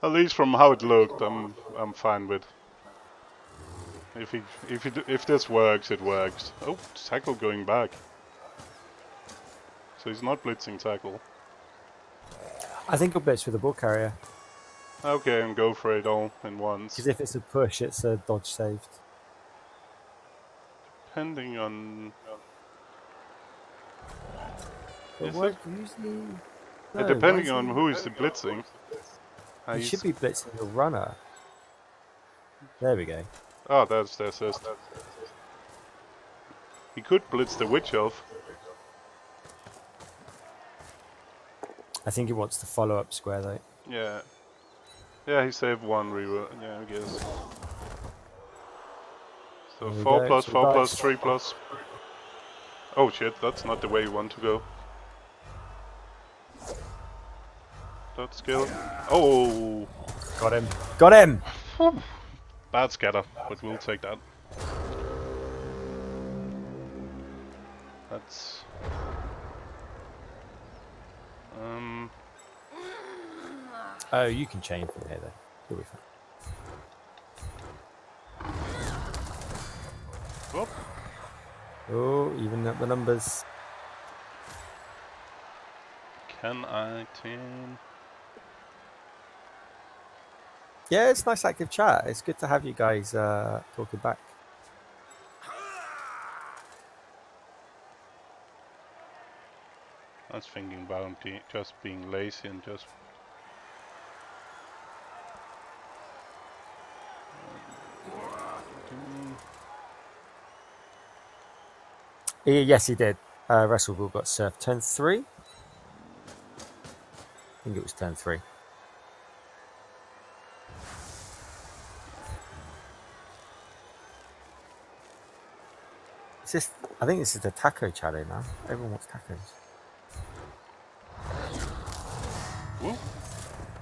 At least from how it looked, I'm I'm fine with. If he, if he, if this works, it works. Oh, tackle going back. So he's not blitzing tackle. I think he'll blitz with a ball carrier. Okay, and go for it all in once. Because if it's a push, it's a dodge saved. Depending on. But what usually? No, depending on who is the blitzing. He should be blitzing the runner. There we go. Oh, that's the assist. He could blitz the witch elf. I think he wants the follow up square though. Yeah. Yeah, he saved one reroll. Yeah, I guess. So 4 plus, 4 plus, 3 plus. Oh shit, that's not the way you want to go. That skill. Oh! Got him. Got him! Bad scatter, but we'll take that. That's... Um... Oh, you can chain from here though. You'll be fine. Whoop. Oh, even up the numbers. Can I team? Yeah, it's nice active chat. It's good to have you guys uh, talking back. I was thinking about just being lazy and just Yes, he did. Uh, Russell got served turn three. I think it was turn three. Just, I think this is the taco challenge now. Everyone wants tacos.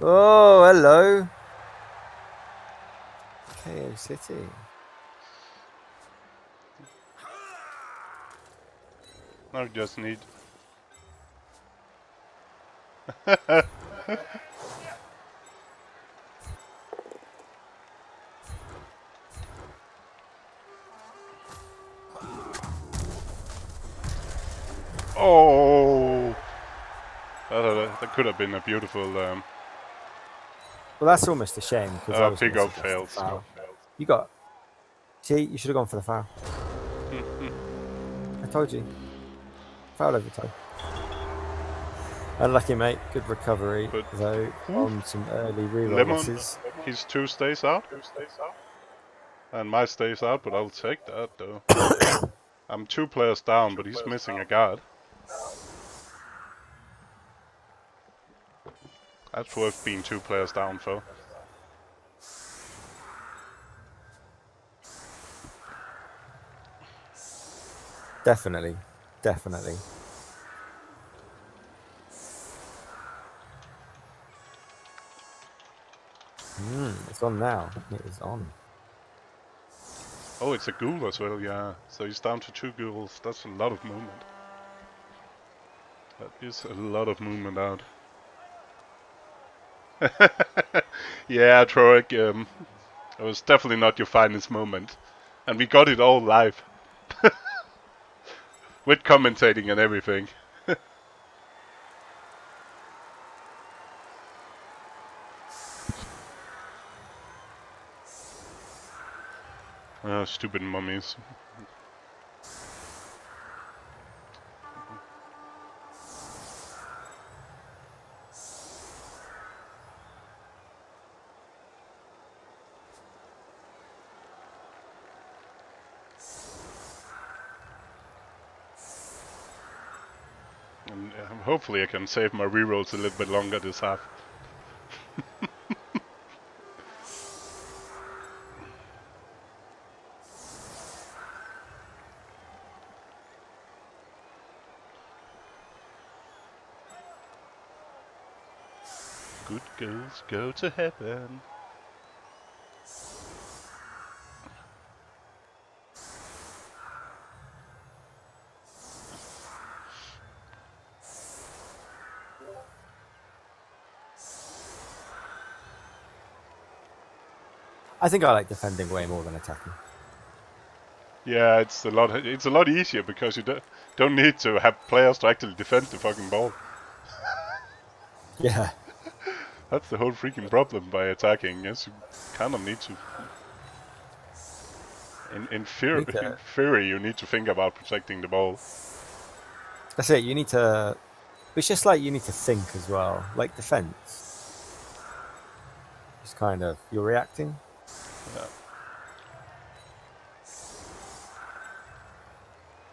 Oh, hello. KO City. I just need... have been a beautiful... Um... Well, that's almost a shame. Because uh, big up fails. You got... See, you should have gone for the foul. I told you. Foul every time. Unlucky, mate. Good recovery, but though, on some early rerolls. His two stays out. And my stays out, but I'll take that, though. I'm two players down, but he's missing a guard. That's worth being two players down for. Definitely. Definitely. Hmm, it's on now. It is on. Oh, it's a ghoul as well, yeah. So he's down to two ghouls. That's a lot of movement. That is a lot of movement out. yeah, Troic, um, it was definitely not your finest moment. And we got it all live. With commentating and everything. oh, stupid mummies. Hopefully I can save my rerolls a little bit longer this half. Good girls go to heaven. I think I like defending way more than attacking. Yeah, it's a lot. It's a lot easier because you don't don't need to have players to actually defend the fucking ball. yeah. That's the whole freaking problem by attacking. Yes, you kind of need to. In in theory, in theory, you need to think about protecting the ball. That's it. You need to. It's just like you need to think as well, like defense. Just kind of you're reacting. Yeah.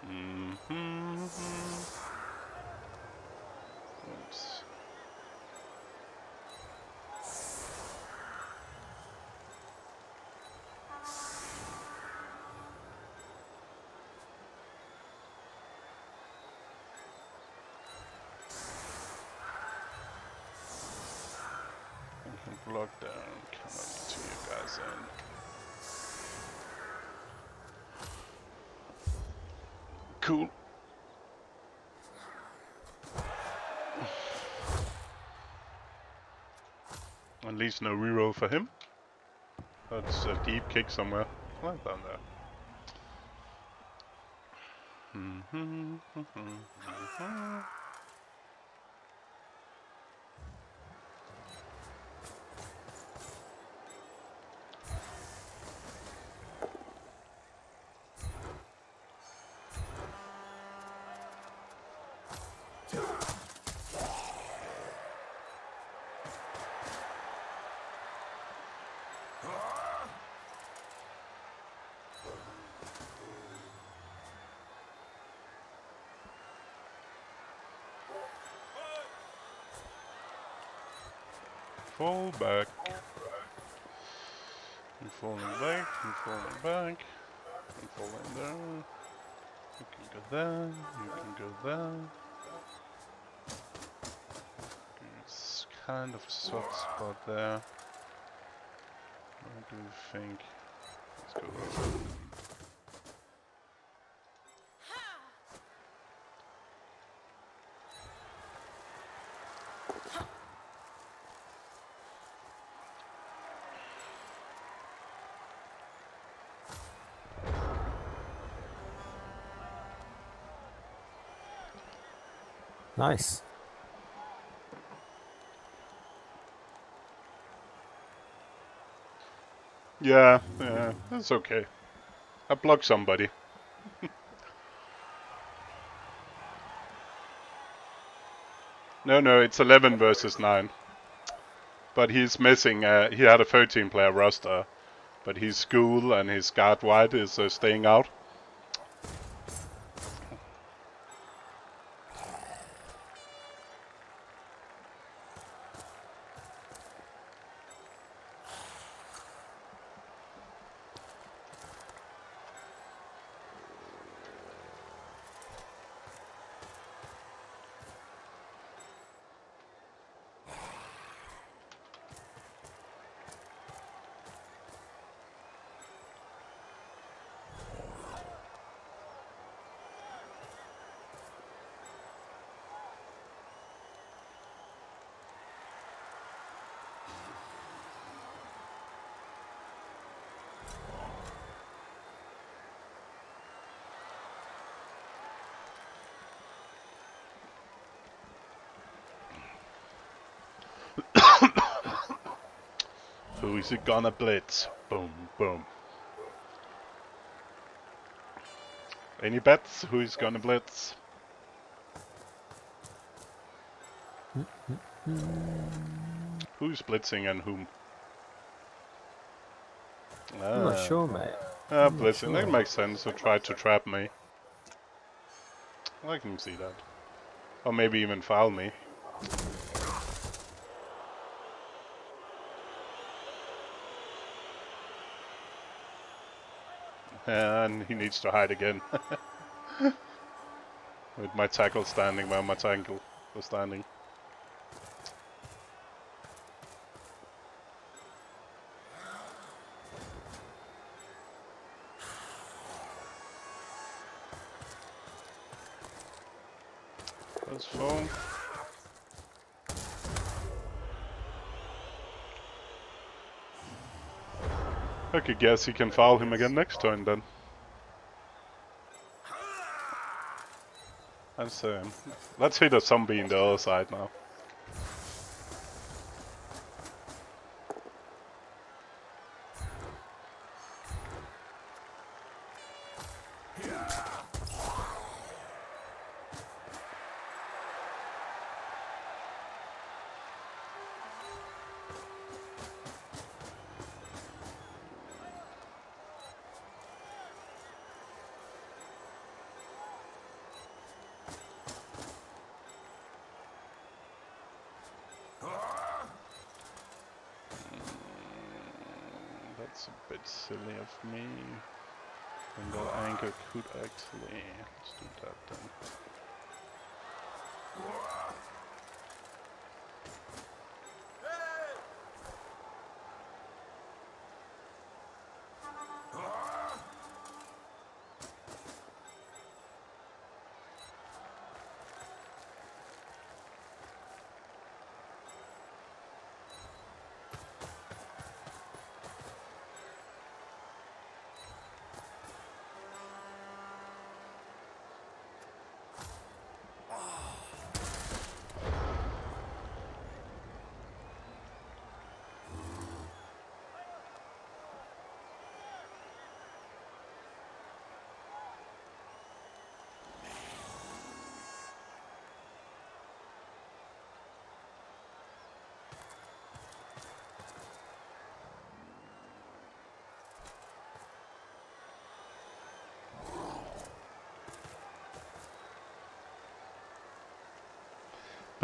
Mm -hmm. Oops. lockdown coming to you guys in. Cool. At least no reroll for him. That's a deep kick somewhere. Down there. Mm -hmm, mm fall back. And falling back, and falling back, and falling down. You can go there, you can go there. It's kind of a soft spot there. What do think? Let's go Nice. Yeah, yeah, that's okay. I blocked somebody. no, no, it's 11 versus 9. But he's missing, uh, he had a 13 player roster. But his school and his guard wight is uh, staying out. Who is it gonna blitz? Boom, boom. Any bets? Who is gonna blitz? Who's blitzing and whom? I'm not sure, mate. Ah, blitzing. Sure. That makes sense to try to trap me. I can see that. Or maybe even foul me. And he needs to hide again. With my tackle standing where my tackle was standing. I guess you can foul him again next turn then. I'm saying. Let's hit a zombie in the other side now. me. And go anchor could actually. Let's do that then.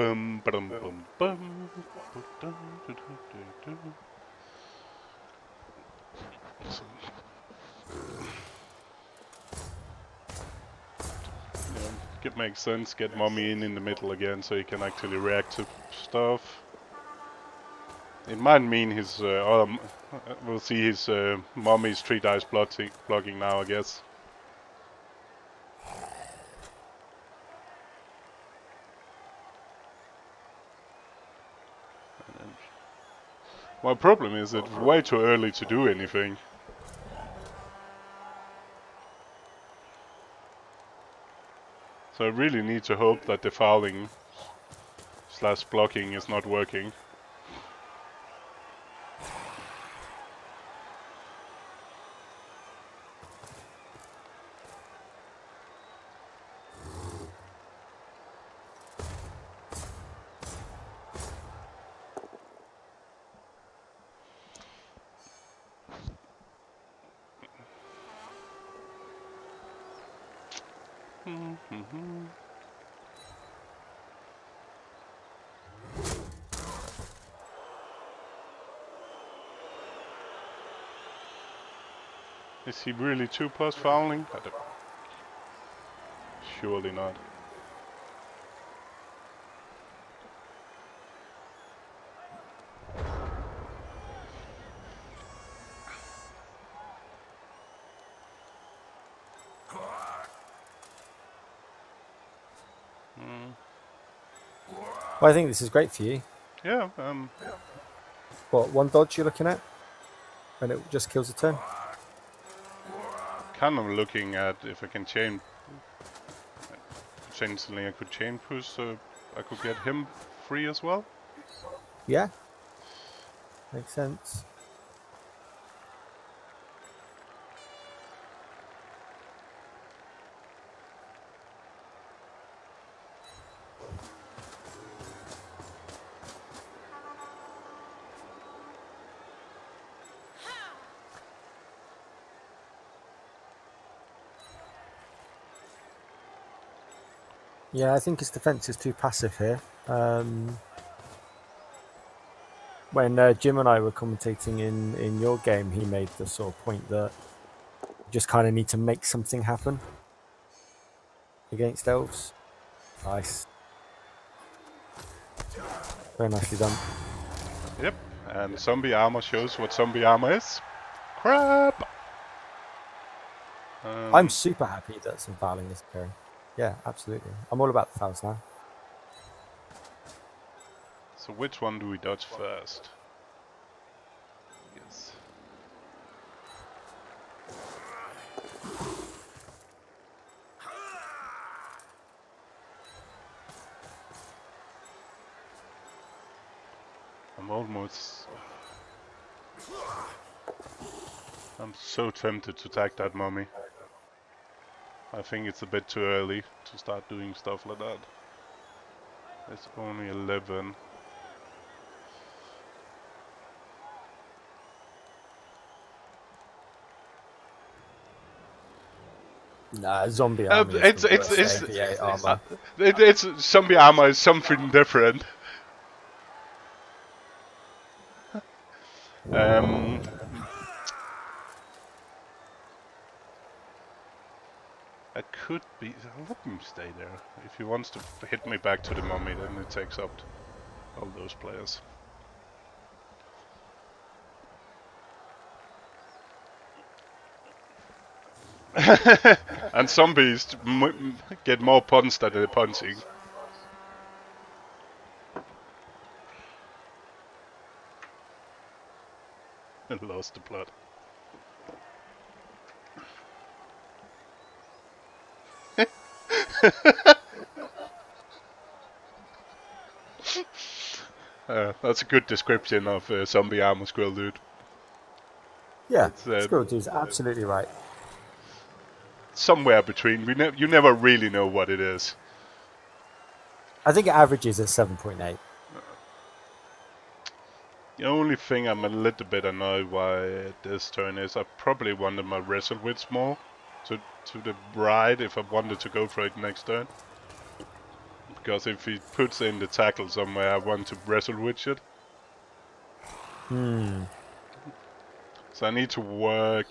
Bum, bum, bum, bum. So, it makes sense. Get mommy in in the middle again, so he can actually react to stuff. It might mean his uh, other. We'll see his uh, mommy's three dice blocking now, I guess. My problem is it's way too early to do anything. So I really need to hope that the fouling slash blocking is not working. Is he really 2 plus fouling? Surely not. Well, I think this is great for you. Yeah. Um, what, one dodge you're looking at? And it just kills a turn? Kind of looking at if I can chain... Potentially I could chain push so I could get him free as well. Yeah. Makes sense. Yeah, I think his defence is too passive here. Um, when uh, Jim and I were commentating in, in your game, he made the sort of point that you just kind of need to make something happen against elves. Nice. Very nicely done. Yep, and zombie armor shows what zombie armor is. Crap! Um, I'm super happy that some fouling is occurring. Yeah, absolutely. I'm all about the fouls now. So which one do we dodge first? Yes. I'm almost... I'm so tempted to tag that mummy. I think it's a bit too early to start doing stuff like that. It's only 11. Nah, zombie uh, armor. Uh, it's it's it's, it's, armor. It, it's zombie armor is something different. um. I could be. Let him stay there. If he wants to hit me back to the mummy, then it takes up all those players. and zombies get more punched than they're punching. And lost the blood. Uh, that's a good description of uh, zombie armor squirrel dude. Yeah, uh, squirrel dude's absolutely right somewhere between. We ne- you never really know what it is. I think it averages at seven point eight. The only thing I'm a little bit annoyed by this turn is I probably wanted my wrestle witch more to to the right if I wanted to go for it next turn. Because if he puts in the tackle somewhere, I want to wrestle with it. Hmm. So I need to work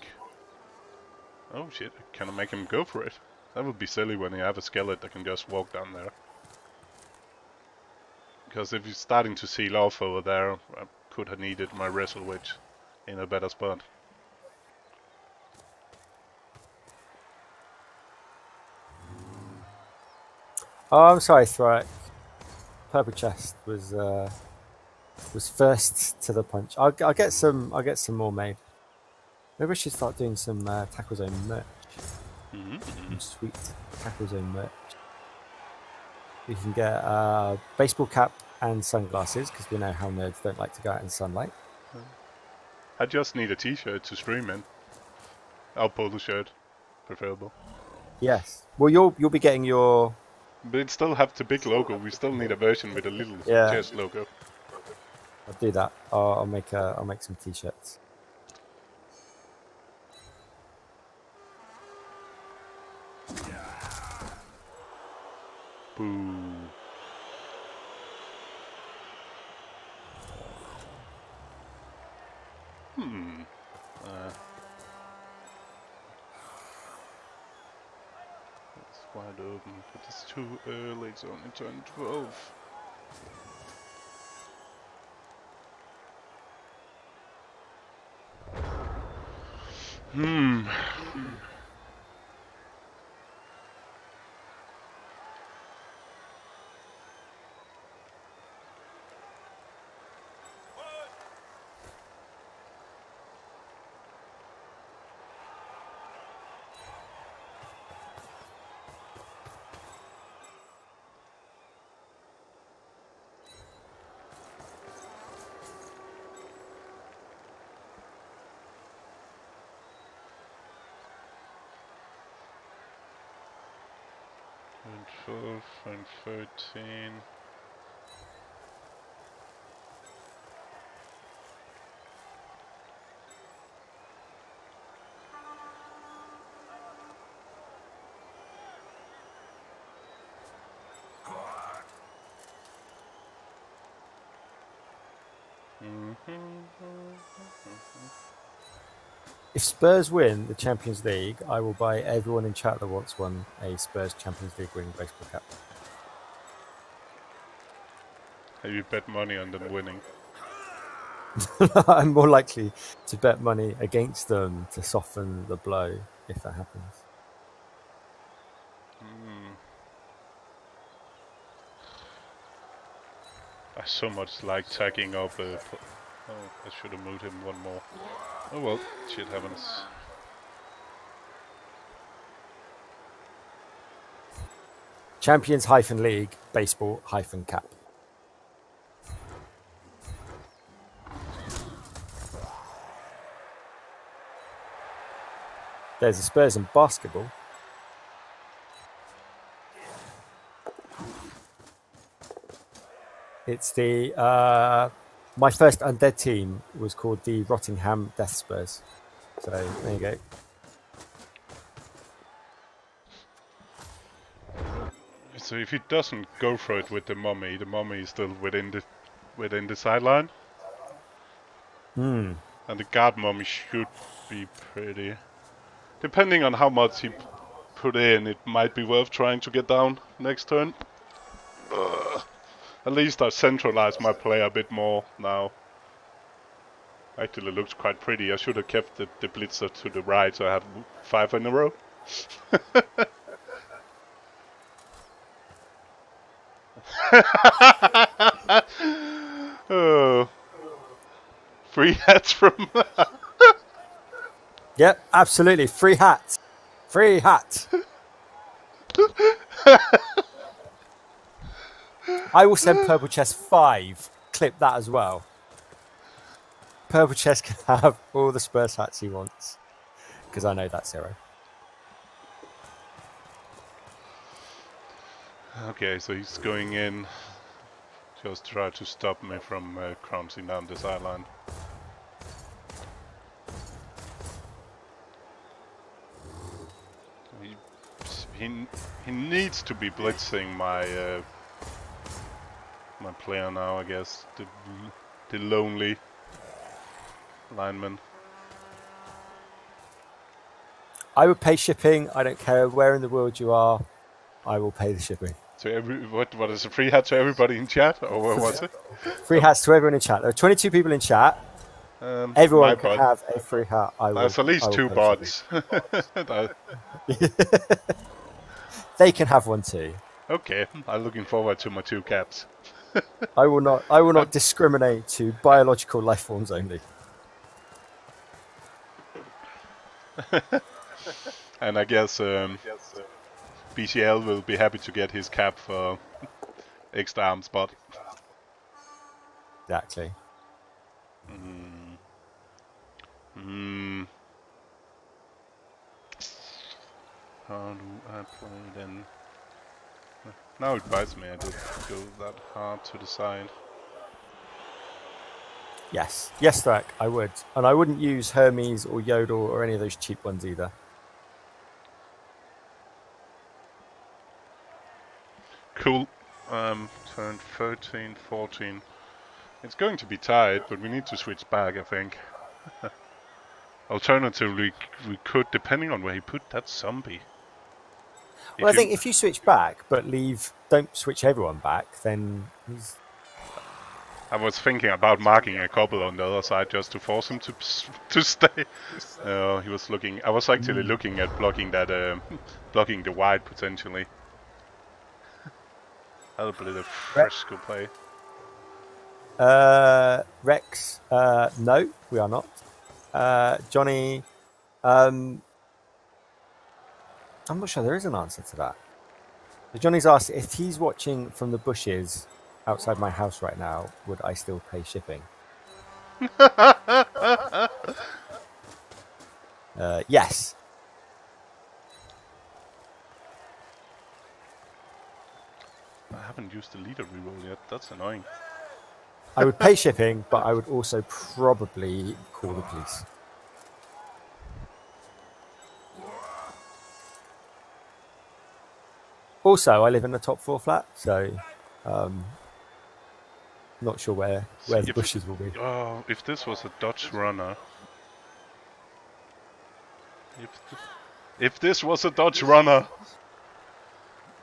Oh shit, can I make him go for it? That would be silly when you have a skeleton that can just walk down there. Because if he's starting to seal off over there, I could have needed my wrestle witch in a better spot. Oh, I'm sorry, Thrak. Purple chest was uh, was first to the punch. I'll, I'll get some. I'll get some more made. Maybe I should start doing some uh, Tackle Zone merch. Mm -hmm. Some sweet Tackle Zone merch. You can get a uh, baseball cap and sunglasses because we know how nerds don't like to go out in sunlight. I just need a t-shirt to stream in. I'll pull the shirt, preferable. Yes. Well, you'll you'll be getting your. But it still have the big logo. We still need a version with a little yeah. chest logo. I'll do that. I'll, I'll make a, I'll make some t-shirts. Boo. It's only turn 12. Hmm. and 12 and 13. If Spurs win the Champions League, I will buy everyone in chat that wants one a Spurs Champions League winning baseball cap. Have you bet money on them winning? I'm more likely to bet money against them to soften the blow if that happens. Mm. I so much like tagging up a Oh, I should have moved him one more. Oh well, shit happens. Champions hyphen league, baseball hyphen cap. There's the Spurs in basketball. It's the uh, my first undead team was called the Rottingham Death Spurs. So there you go. So if he doesn't go for it with the mummy, the mummy is still within the within the sideline. Hmm. And the guard mummy should be pretty. Depending on how much he put in, it might be worth trying to get down next turn. Ugh. At least I've centralized my play a bit more now. Actually looks quite pretty. I should have kept the, the blitzer to the right so I have five in a row. oh. Free hats from... yep, absolutely. Free hats. Free hats. I will send Purple Chest 5. Clip that as well. Purple Chest can have all the Spurs hats he wants. Because I know that's zero. Okay, so he's going in. Just try to stop me from uh, down the sideline. He, he, he needs to be blitzing my uh, my player now, I guess. The, the lonely lineman. I would pay shipping. I don't care where in the world you are. I will pay the shipping. So every what what is a free hat to everybody in chat or what was it? free hats to everyone in chat. There are 22 people in chat. Um, everyone can bot. have a free hat. I will, That's at least two bots. they can have one too. Okay, I'm looking forward to my two caps. I will not. I will not discriminate to biological life forms only. and I guess um, BCL will be happy to get his cap for extra arm spot. Exactly. Mm. Mm. How do I play then? Now it bites me, I did go that hard to the side. Yes, yes, Thrak, I would. And I wouldn't use Hermes or Yodel or any of those cheap ones either. Cool. Um, turn 13, 14. It's going to be tight, but we need to switch back, I think. Alternatively, we could, depending on where he put that zombie. Well, I think if you switch back, but leave, don't switch everyone back, then he's. I was thinking about marking a couple on the other side just to force him to to stay. Uh, he was looking. I was actually mm. looking at blocking that, uh, blocking the wide potentially. That'll be the fresco play. Uh, Rex, uh, no, we are not. Uh, Johnny, um, I'm not sure there is an answer to that. So Johnny's asked if he's watching from the bushes outside my house right now, would I still pay shipping? uh, yes. I haven't used the leader reroll yet. That's annoying. I would pay shipping, but I would also probably call the police. Also, I live in a top floor flat, so um, not sure where where the bushes will be. Oh, if this was a Dodge runner. If, if this was a Dodge runner.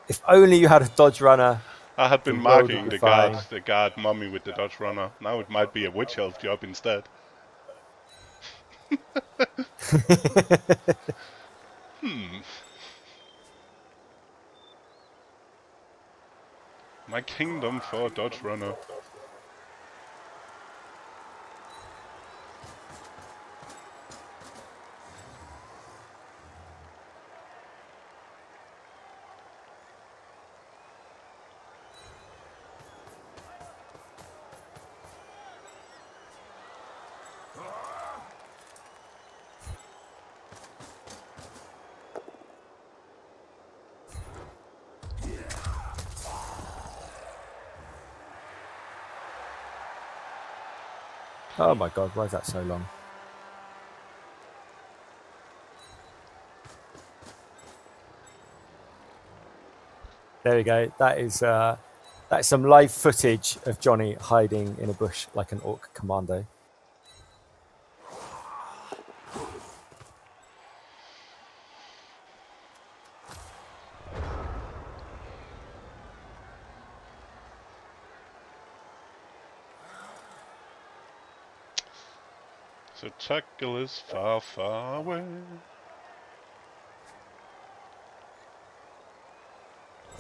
If only you had a Dodge runner. I had been marking the guard, the guard mummy with the Dodge runner. Now it might be a witch elf job instead. hmm. My kingdom for a Dodge Runner. Oh my god, why is that so long? There we go. That is uh, that's some live footage of Johnny hiding in a bush like an orc commando. The tackle is far, far away.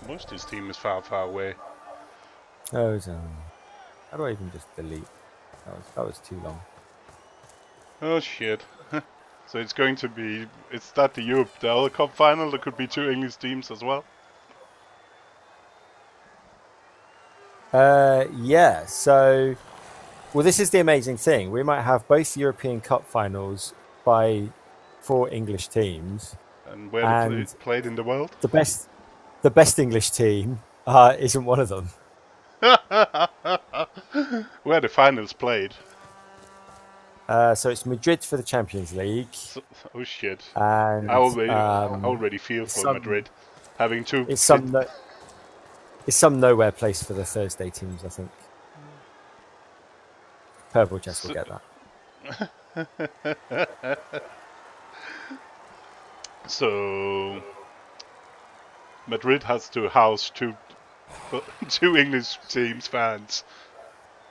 Most of his team is far, far away. Oh, so how do I even just delete? That was that was too long. Oh shit. so it's going to be it's that the Europe the other cup final there could be two English teams as well. Uh yeah, so well, this is the amazing thing. We might have both European Cup finals by four English teams. And where and played in the world? The best, the best English team uh, isn't one of them. where the finals played? Uh, so it's Madrid for the Champions League. So, oh shit! And I already, um, I already feel for some, Madrid having two. It's some, no, it's some nowhere place for the Thursday teams, I think. Purple chest will get that. so Madrid has to house two two English teams fans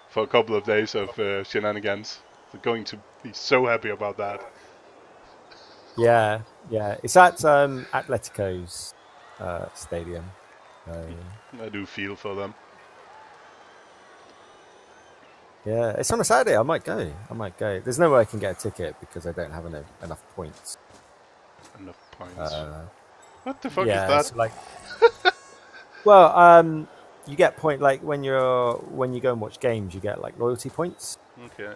for a couple of days of uh, shenanigans. They're going to be so happy about that. Yeah, yeah. It's at um, Atletico's uh, stadium. I do feel for them. Yeah, it's on a Saturday. I might go. I might go. There's no way I can get a ticket because I don't have enough, enough points. Enough points. Uh, what the fuck yeah, is that? like, well, um, you get point like when you're when you go and watch games, you get like loyalty points. Okay.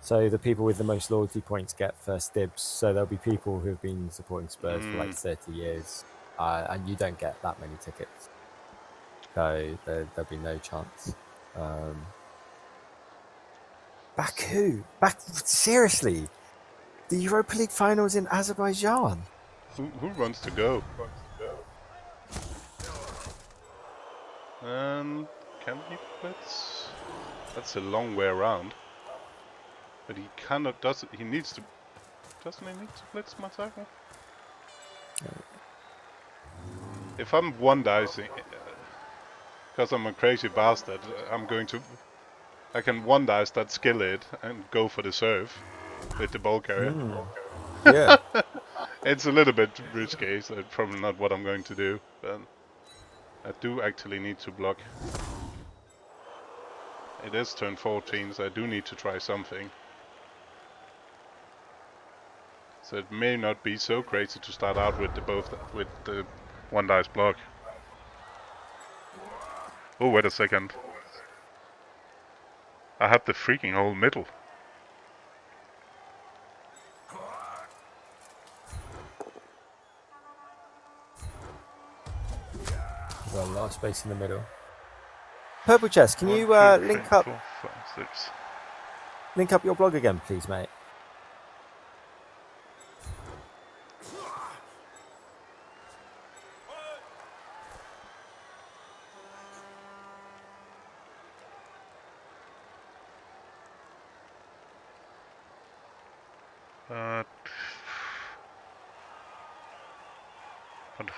So the people with the most loyalty points get first dibs. So there'll be people who've been supporting Spurs mm. for like mm. 30 years, uh, and you don't get that many tickets. So there, will be no chance. Um, Baku. Back seriously. The Europa League finals in Azerbaijan. Who, who runs to go? Um, can he blitz? That's a long way around. But he cannot. Does he needs to? Doesn't he need to blitz Masako? If I'm one dicing, because I'm a crazy bastard, I'm going to I can one dice that skillet and go for the serve with the ball carrier. Mm. Yeah. it's a little bit risky, so it's probably not what I'm going to do, but I do actually need to block. It is turn 14, so I do need to try something. So it may not be so crazy to start out with the both with the one dice block. Oh, wait a second. I have the freaking whole middle. Got a lot of space in the middle. Purple chest, can One, you uh, two, link three, up? Four, five, six. Link up your blog again, please, mate.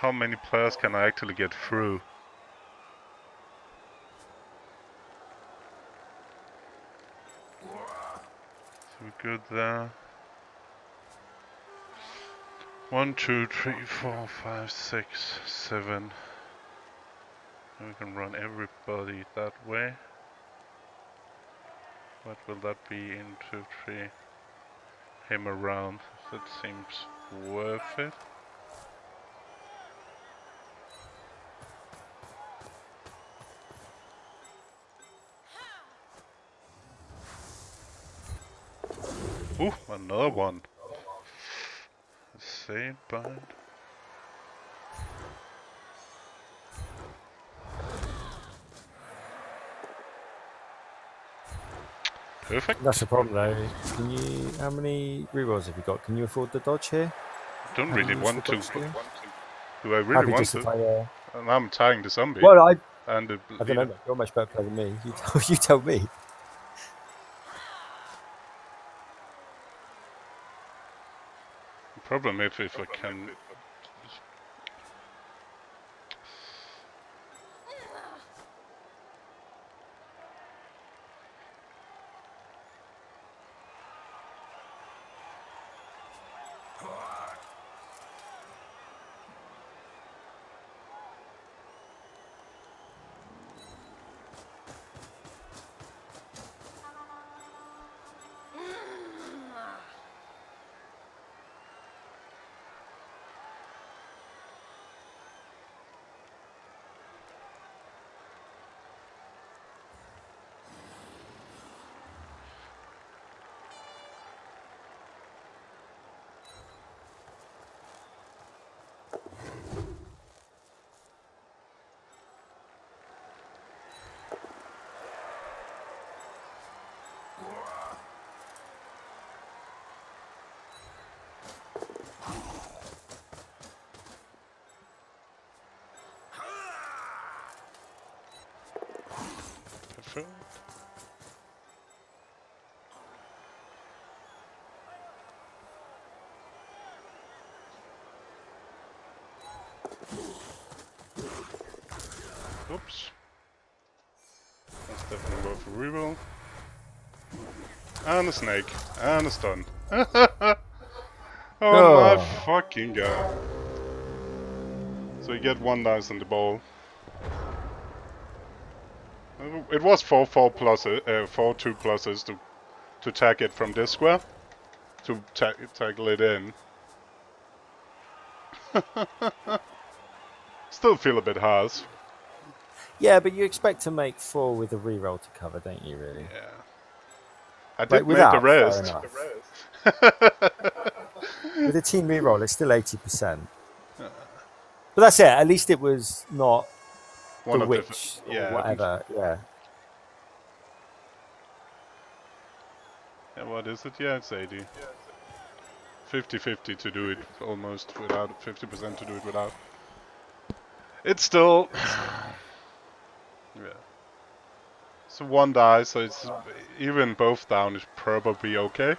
How many players can I actually get through? So we're good there. One, two, three, four, five, six, seven. And we can run everybody that way. What will that be in two, three? Him around. That seems worth it. Ooh, another one. Save bind. Perfect. That's the problem though. Can you? How many rerolls have you got? Can you afford the dodge here? Don't really want to. Do I really Happy want to? to play, uh, And I'm tying the zombie. well, I, and the I don't know. mate. You're much better player than me. You tell, you tell me. problem if if I can. Oops. That's definitely worth a reroll. And a snake. And a stun. oh, Oh. my oh. fucking god. So you get one dice on the ball. Uh, It was four four pluses, uh, four two pluses to to tag it from this square to ta tackle it in. Still feel a bit harsh. Yeah, but you expect to make four with a reroll to cover, don't you? Really? Yeah. I Like, did make without, the fair rest. With a team reroll, it's still eighty percent. But that's it. At least it was not One the of the witch yeah, or whatever. Yeah. Yeah, what is it? Yeah, it's 80. 50-50 to do it almost without 50% to do it without. It's still yeah. So one die, so it's even both down is probably okay.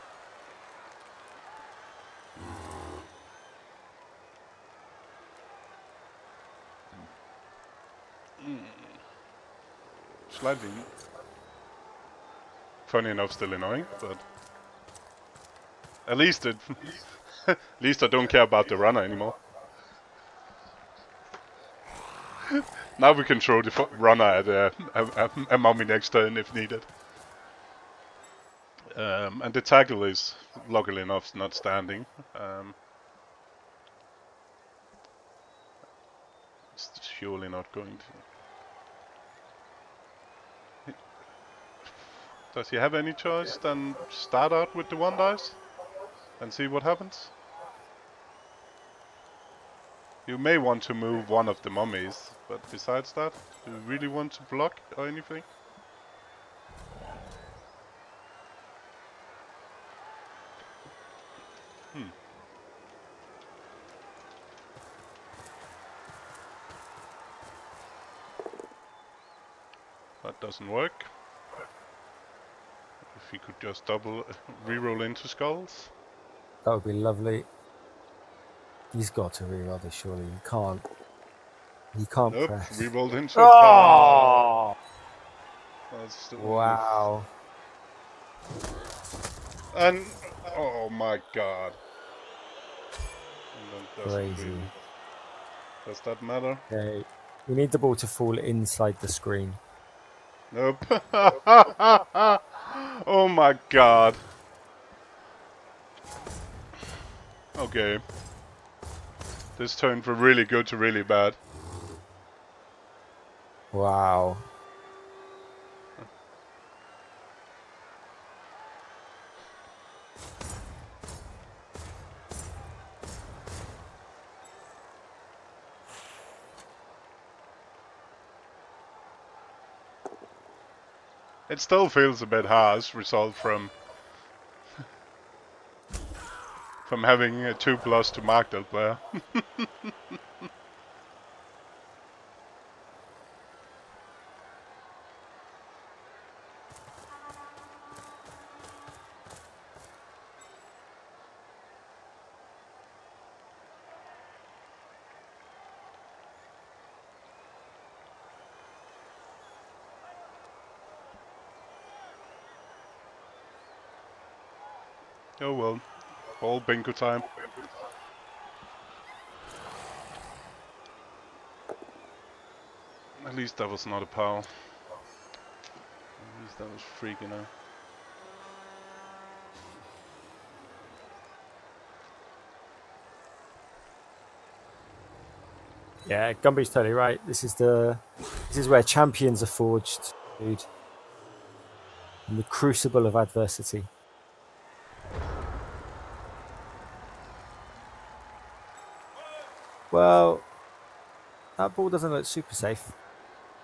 Funny enough still annoying, but at least it at least I don't care about the runner anymore. now we can throw the runner at a, a, a mummy next turn if needed. Um, and the tackle is luckily enough not standing. Um, it's surely not going to. Does he have any choice than start out with the one dice and see what happens? You may want to move one of the mummies, but besides that, do you really want to block or anything? Hmm. That doesn't work. If we could just double reroll into skulls. That would be lovely. He's got to reroll this, surely. You can't. You can't Nope, press. rerolled into a Oh! That's the Wow. And oh my god. Doesn't Crazy. really- Does that matter? Okay. We need the ball to fall inside the screen. Nope. oh my god. Okay. This turned from really good to really bad. Wow. It still feels a bit harsh, result from from having a 2 plus to Magdal player. Oh well, all bingo time. At least that was not a pal. At least that was freaking out. Yeah, Gumby's totally right. This is the this is where champions are forged, dude. In the crucible of adversity. Well, that ball doesn't look super safe.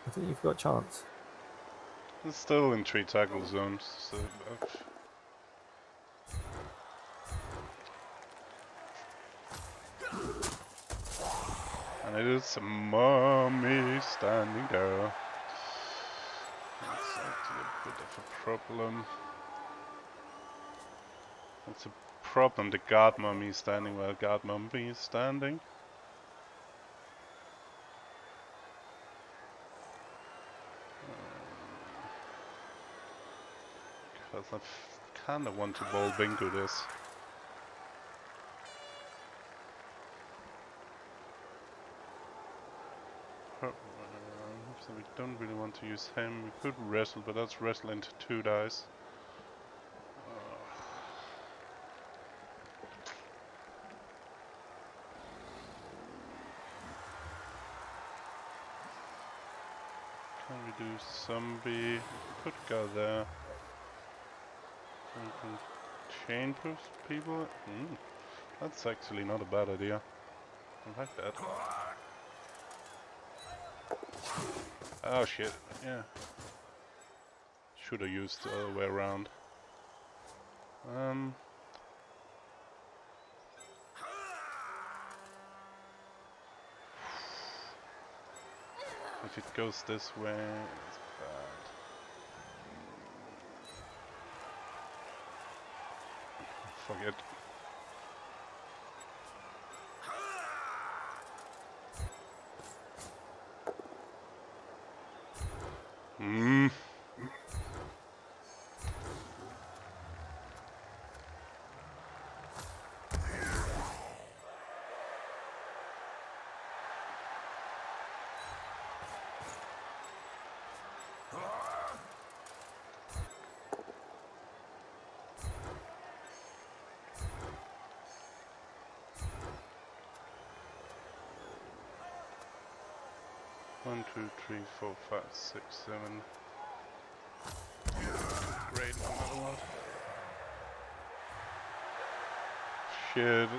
I think you've got a chance. It's still in three tackle zones, so... Uh. And it is a mummy standing there. That's actually a bit of a problem. It's a problem, the guard mummy is standing while guard mummy is standing. Because I kind of want to bowl bingo this. Uh, so we don't really want to use him. We could wrestle, but that's wrestle into two dice. Can we do zombie? Could go there. You can chain people? Mm, that's actually not a bad idea. I like that. Oh shit, yeah. Should have used the other way around. Um... If it goes this way, it's bad. Forget. One, two, three, four, five, six, seven. Great, another one. Shit.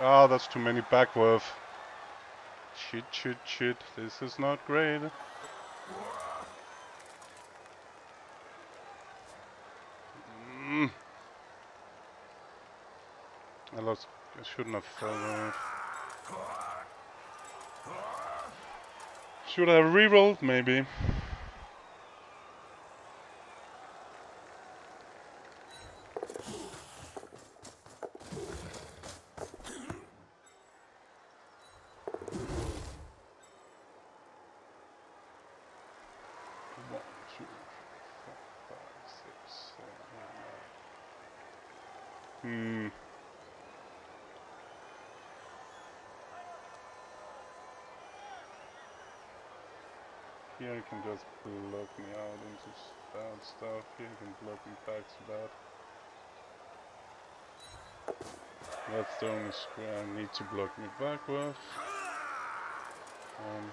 Oh, that's too many backworth. Shit, shit, shit. This is not great. Mm. I lost. I shouldn't have fallen. Should I rerolled? Maybe. One, two, three, four, five, six, seven, eight, nine. Hmm. Here you can just block me out into bad stuff. Here you can block me back to that. That's the only square I need to block me back with. Um,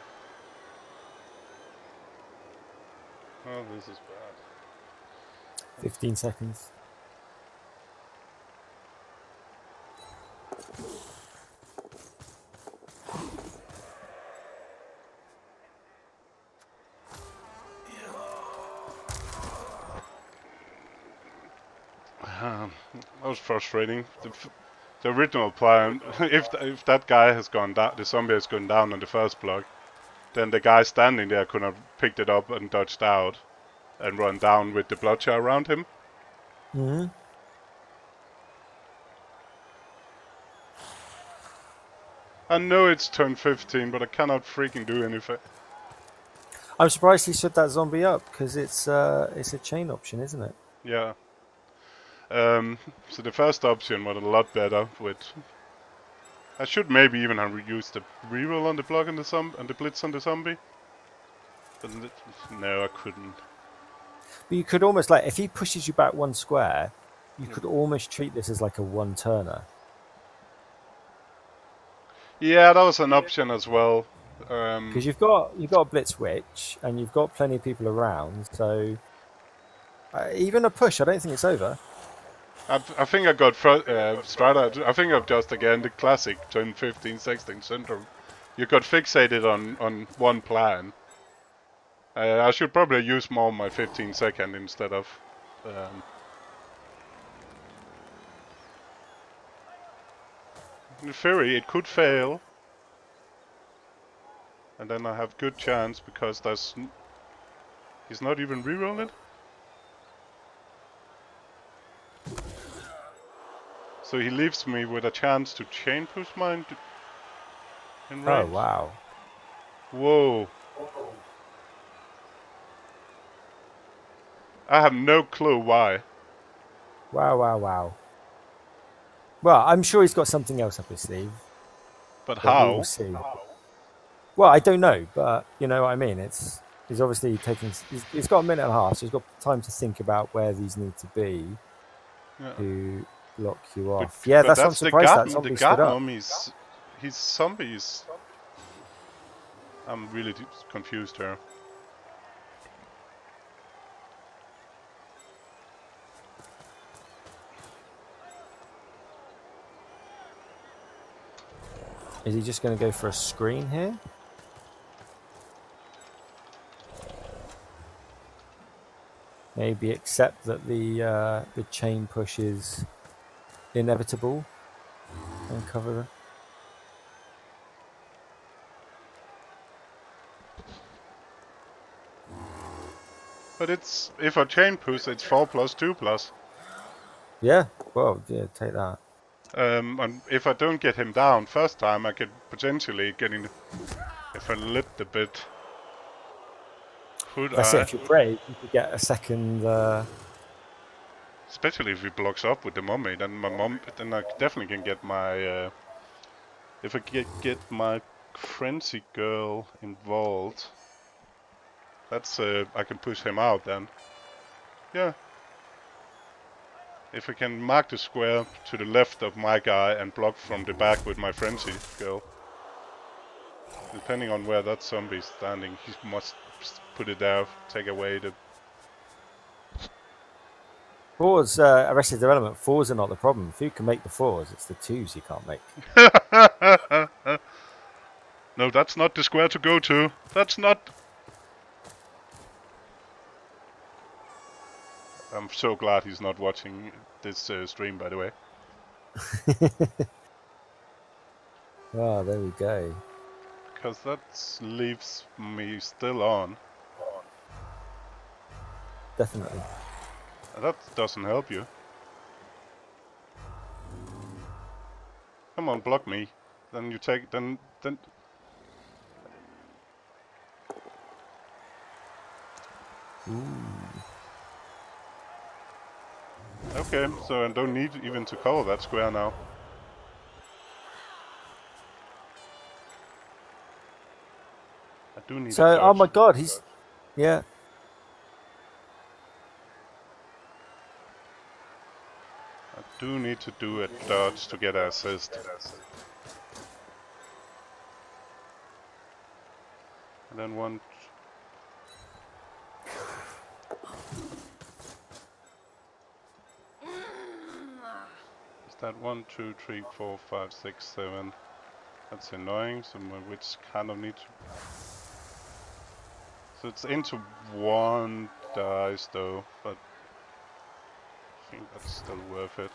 oh, this is bad. 15 seconds. Um, that was frustrating. The, the original plan, if if that guy has gone down, the zombie has gone down on the first block, then the guy standing there could have picked it up and dodged out, and run down with the bloodshed around him. hmm I know it's turn 15, but I cannot freaking do anything. I'm surprised he shut that zombie up because it's uh, it's a chain option, isn't it? Yeah. Um, so the first option was a lot better with... I should maybe even have used the reroll on the block and the zom and the blitz on the zombie. But no, I couldn't. But you could almost like if he pushes you back one square, you could almost treat this as like a one turner. Yeah, that was an option as well. Um, Because you've got you've got a blitz witch and you've got plenty of people around, so uh, even a push, I don't think it's over. I, I think I got uh, Strata. I think I've just again the classic turn 15, 16 syndrome. You got fixated on on one plan. Uh, I should probably use more my 15 second instead of. Um, in theory, it could fail, and then I have good chance because there's. He's not even rerolling. So he leaves me with a chance to chain push mine to in Oh wow! Whoa. I have no clue why. Wow! Wow! Wow! Well, I'm sure he's got something else up his sleeve. But but how? will see. Well, I don't know, but you know what I mean. It's he's obviously taking. He's, he's got a minute and a half, so he's got time to think about where these need to be Yeah. to block you But- off. yeah, but that's, I'm the surprised god, that the zombie god stood up. mummies, his zombies. I'm really confused here. Is he just going to go for a screen here? Maybe accept that the uh, the chain push is inevitable and cover. But it's if I chain push, it's four plus two plus. Yeah, well, yeah, take that. Um, and if I don't get him down first time, I could potentially get in. If I lived a bit. Could That's I? it. If you're brave, you could get a second. Uh, Especially if he blocks up with the mummy, then my mom, then I definitely can get my. Uh, if I get get my frenzy girl involved, that's uh, I can push him out then. Yeah. If I can mark the square to the left of my guy and block from the back with my frenzy girl. Depending on where that zombie is standing, he must put it there, take away the fours, uh, Arrested Development, fours are not the problem. If you can make the fours, it's the twos you can't make. no, that's not the square to go to. That's not. I'm so glad he's not watching this uh, stream, by the way. Oh, there we go. Because that leaves me still on. Definitely. And that doesn't help you. Come on, block me. Then you take. Then. Then. Okay, so I don't need even to cover that square now. I do need. So, oh my god, he's. Yeah. I do need to do a dodge to get an assist. And then one. Is that one, two, three, four, five, six, seven? That's annoying. So my wits kind of need to. So it's into one dice though, but I think that's still worth it.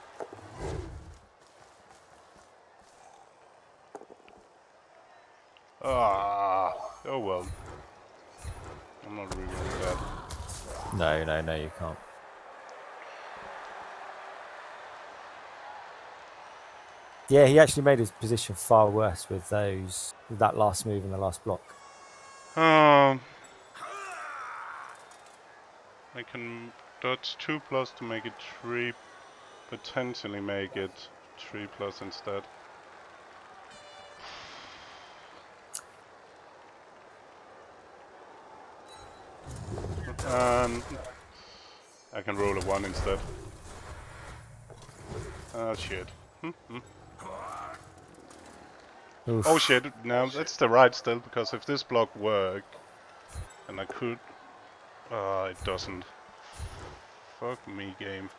Ah, oh well. I'm not really that. No, no, no, you can't. Yeah, he actually made his position far worse with those with that last move and the last block. Um, I can dodge two plus to make it three, potentially make it three plus instead. And I can roll a one instead. Oh shit. Hmm, hmm. Oof. Oh shit, no, that's the right still, because if this block worked, and I could... Uh, it doesn't. Fuck me, game.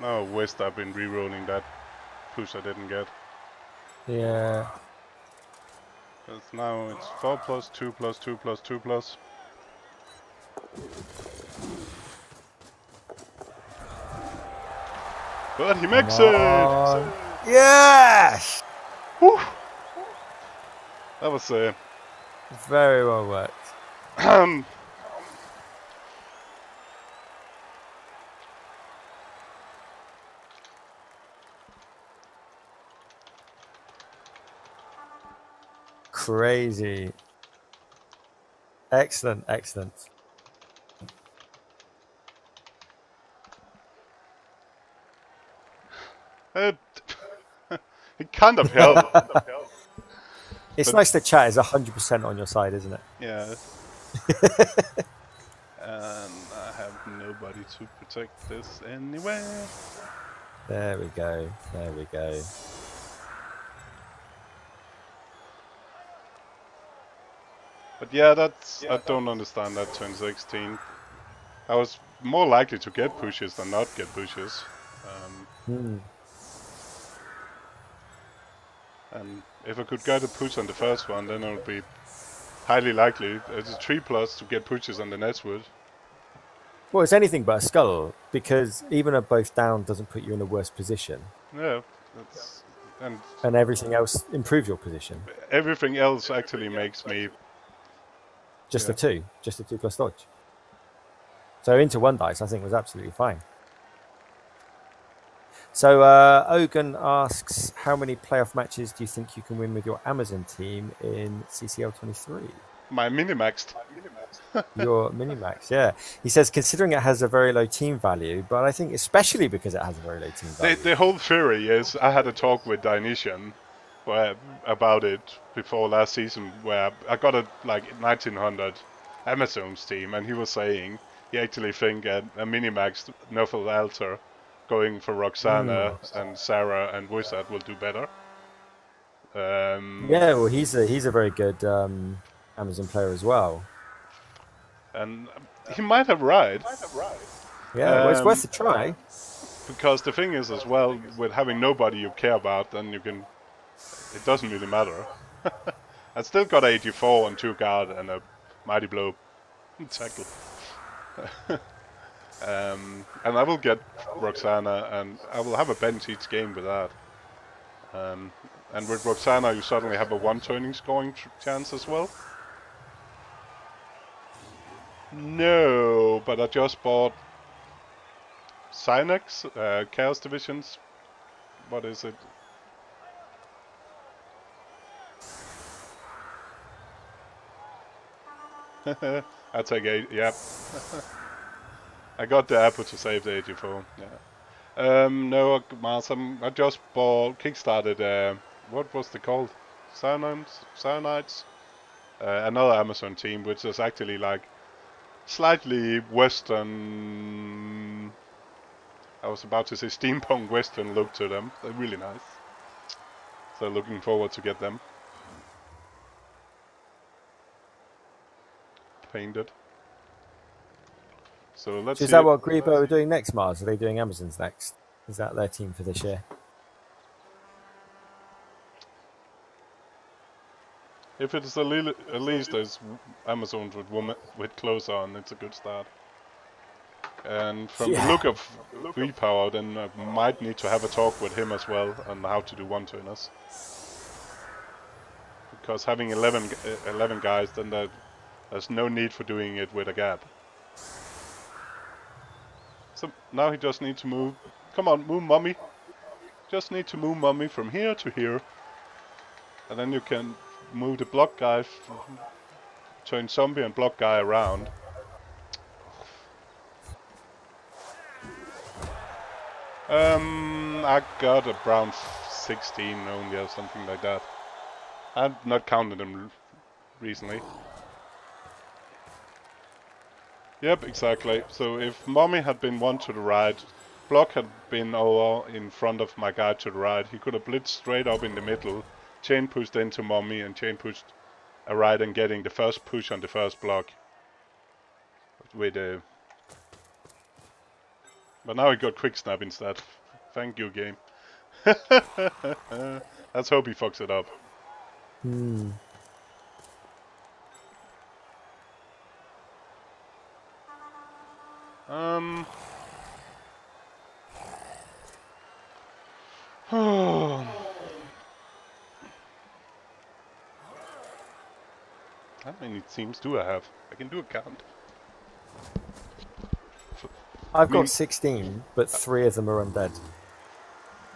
No, West, I've been re-rolling that push I didn't get. Yeah. Because now it's 4 plus 2 plus 2 plus 2 plus. But he makes Come it! On. Yes! Whew. That was uh, very well worked. Um, Crazy. Excellent, excellent. It, uh, it kind of helped. it's but nice that chat is 100% on your side, isn't it? Yeah. and um, I have nobody to protect this anyway. There we go. There we go. But yeah, that's yeah, I don't understand that 2016. I was more likely to get pushes than not get pushes. Um, hmm. And if I could get a push on the first one, then it would be highly likely. It's a 3 plus to get pushes on the next wood. Well, it's anything but a skull, because even a both down doesn't put you in a worse position. Yeah, that's, and, and everything else improves your position. Everything else actually makes me... Just yeah. a 2, just a 2 plus dodge. So into one dice, I think was absolutely fine. So uh, Ogun asks, how many playoff matches do you think you can win with your Amazon team in CCL 23? My minimaxed. your minimax, yeah. He says, considering it has a very low team value, but I think especially because it has a very low team value. The, the whole theory is, I had a talk with Dionysian where, about it before last season, where I got a like 1900 Amazon's team, and he was saying he actually think a, a minimax Nuffle Altar going for Roxanna mm. and Sarah and Wizard will do better. Um, yeah, well, he's a he's a very good um, Amazon player as well. And he might have right. Yeah, um, well, it's worth a try. Because the thing is, as well, with having nobody you care about, then you can. It doesn't really matter. I still got 84 and two guard and a mighty blow. Tackle. Um, and I will get Roxanna, and I will have a bench each game with that. Um, and with Roxanna, you suddenly have a one-turning scoring chance as well. No, but I just bought Synax, uh, Chaos Divisions. What is it? I take eight, yep. I got the apple to save the 84. Yeah. Um, no, Marsom, I just bought, kickstarted, uh, what was the called? Cyanides? Cyanides? Uh, another Amazon team, which is actually like slightly Western. I was about to say steampunk Western look to them. They're really nice. So looking forward to get them painted. So let's. Is that what Greebo are doing next, Mars? Are they doing Amazons next? Is that their team for this year? If it's at least as Amazons with woman with clothes on, it's a good start. And from yeah. the look of free power, then I might need to have a talk with him as well on how to do one-turners. Because having 11, uh, 11 guys, then there, there's no need for doing it with a gap. So now he just needs to move. Come on, move mummy. Just need to move mummy from here to here. And then you can move the block guy, turn zombie and block guy around. Um, I got a brown 16 only or something like that. I've not counted them recently. Yep, exactly. So if Mummy had been one to the right, Block had been over in front of my guy to the right, he could have blitzed straight up in the middle, chain pushed into Mummy and chain pushed a right and getting the first push on the first block. With a but now he got quick snap instead. Thank you, game. Let's hope he fucks it up. Hmm. Um. How many teams do I have? I can do a count. I've got 16, but three of them are undead.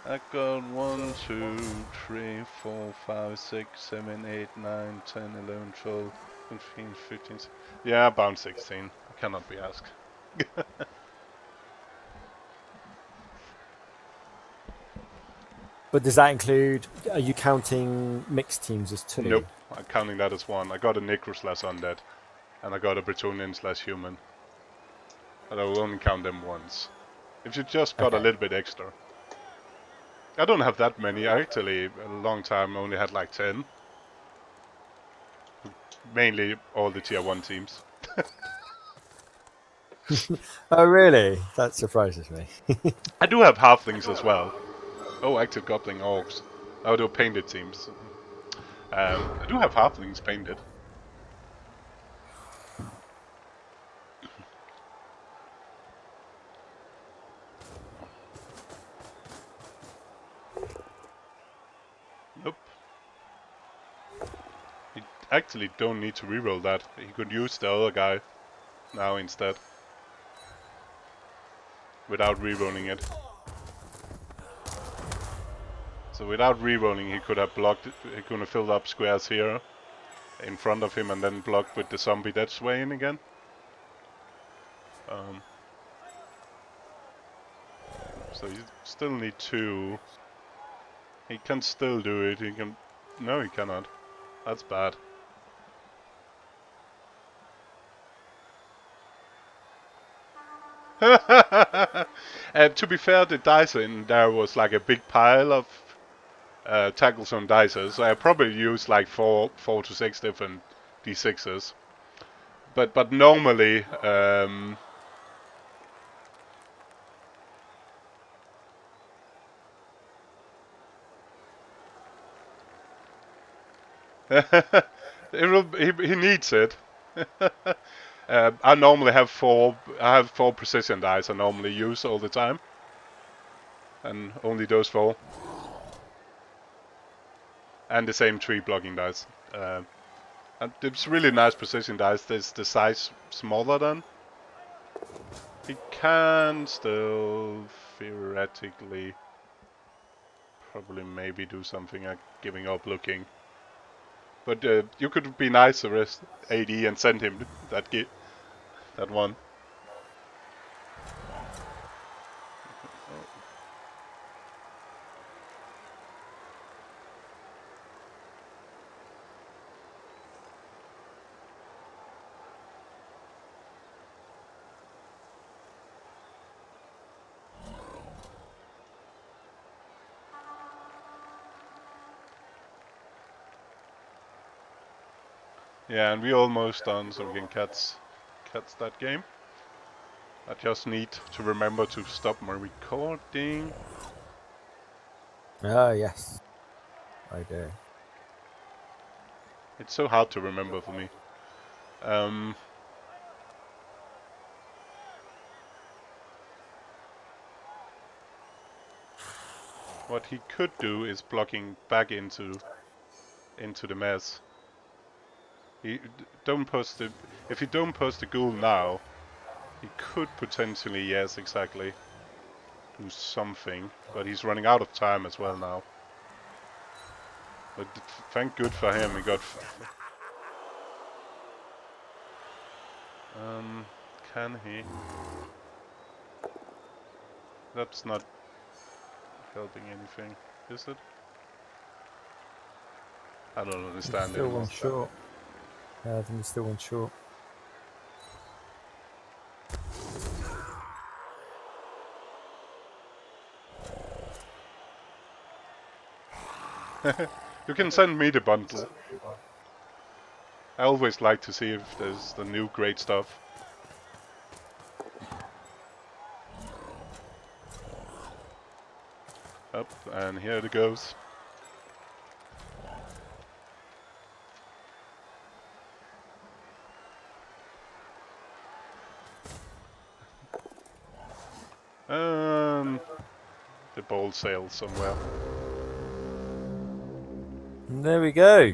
I got 1, 2, 3, 4, 5, 6, 7, 8, 9, 10, 11, 12, 15, 15. Yeah, about 16. I cannot be asked. but does that include, are you counting mixed teams as two? Nope, I'm counting that as one. I got a Necro slash undead, and I got a Bretonnian slash human. But I will only count them once. If you just got okay. a little bit extra. I don't have that many. I actually, a long time, only had like 10. Mainly all the tier 1 teams. oh, really? That surprises me. I do have halflings as well. Oh, active goblin orcs. Oh, they're painted teams. Um, I do have halflings painted. Nope. You actually don't need to reroll that. He could use the other guy now instead. Without rerolling it. So without rerolling he could have blocked, he could have filled up squares here in front of him and then blocked with the zombie that's way in again. Um, so you still need two. He can still do it, he can... No, he cannot. That's bad. uh, to be fair, the dice in there was like a big pile of uh, tackles on dice, so I probably used like four, four to six different d6s. But but normally, um, will, he, he needs it. Uh, I normally have four. I have four precision dice. I normally use all the time, and only those four. And the same three blocking dice. Uh, and it's really nice precision dice. There's the size smaller than. He can still theoretically probably maybe do something like giving up looking. But uh, you could be nicer as AD and send him that that one. Yeah, and we almost done, so we can catch, catch that game. I just need to remember to stop my recording. Ah, yes. I do. It's so hard to remember for me. Um, what he could do is blocking back into into the mess. He don't post the if you don't post the ghoul now, he could potentially yes exactly do something, but he's running out of time as well now. But thank good for him, he got. Um, can he? That's not helping anything, is it? I don't understand. it. Still one short. Yeah, I think he's still one short. you can send me the bundle. I always like to see if there's the new great stuff. Up, and here it goes. Um, the bowl sails somewhere. And there we go.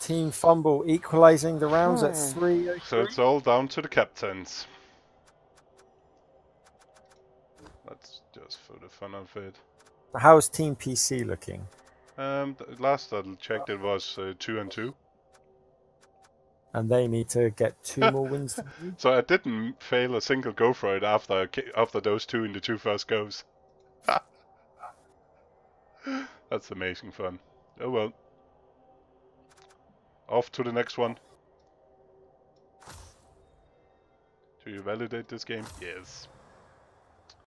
Team FUMBBL equalising the rounds at hmm. three. So it's all down to the captains. That's just for the fun of it. How's Team PC looking? Um, last I checked, it was uh, two and two. And they need to get two more wins. so I didn't fail a single go for it after after those two in the two first goes. That's amazing fun. Oh well. Off to the next one. Do you validate this game? Yes.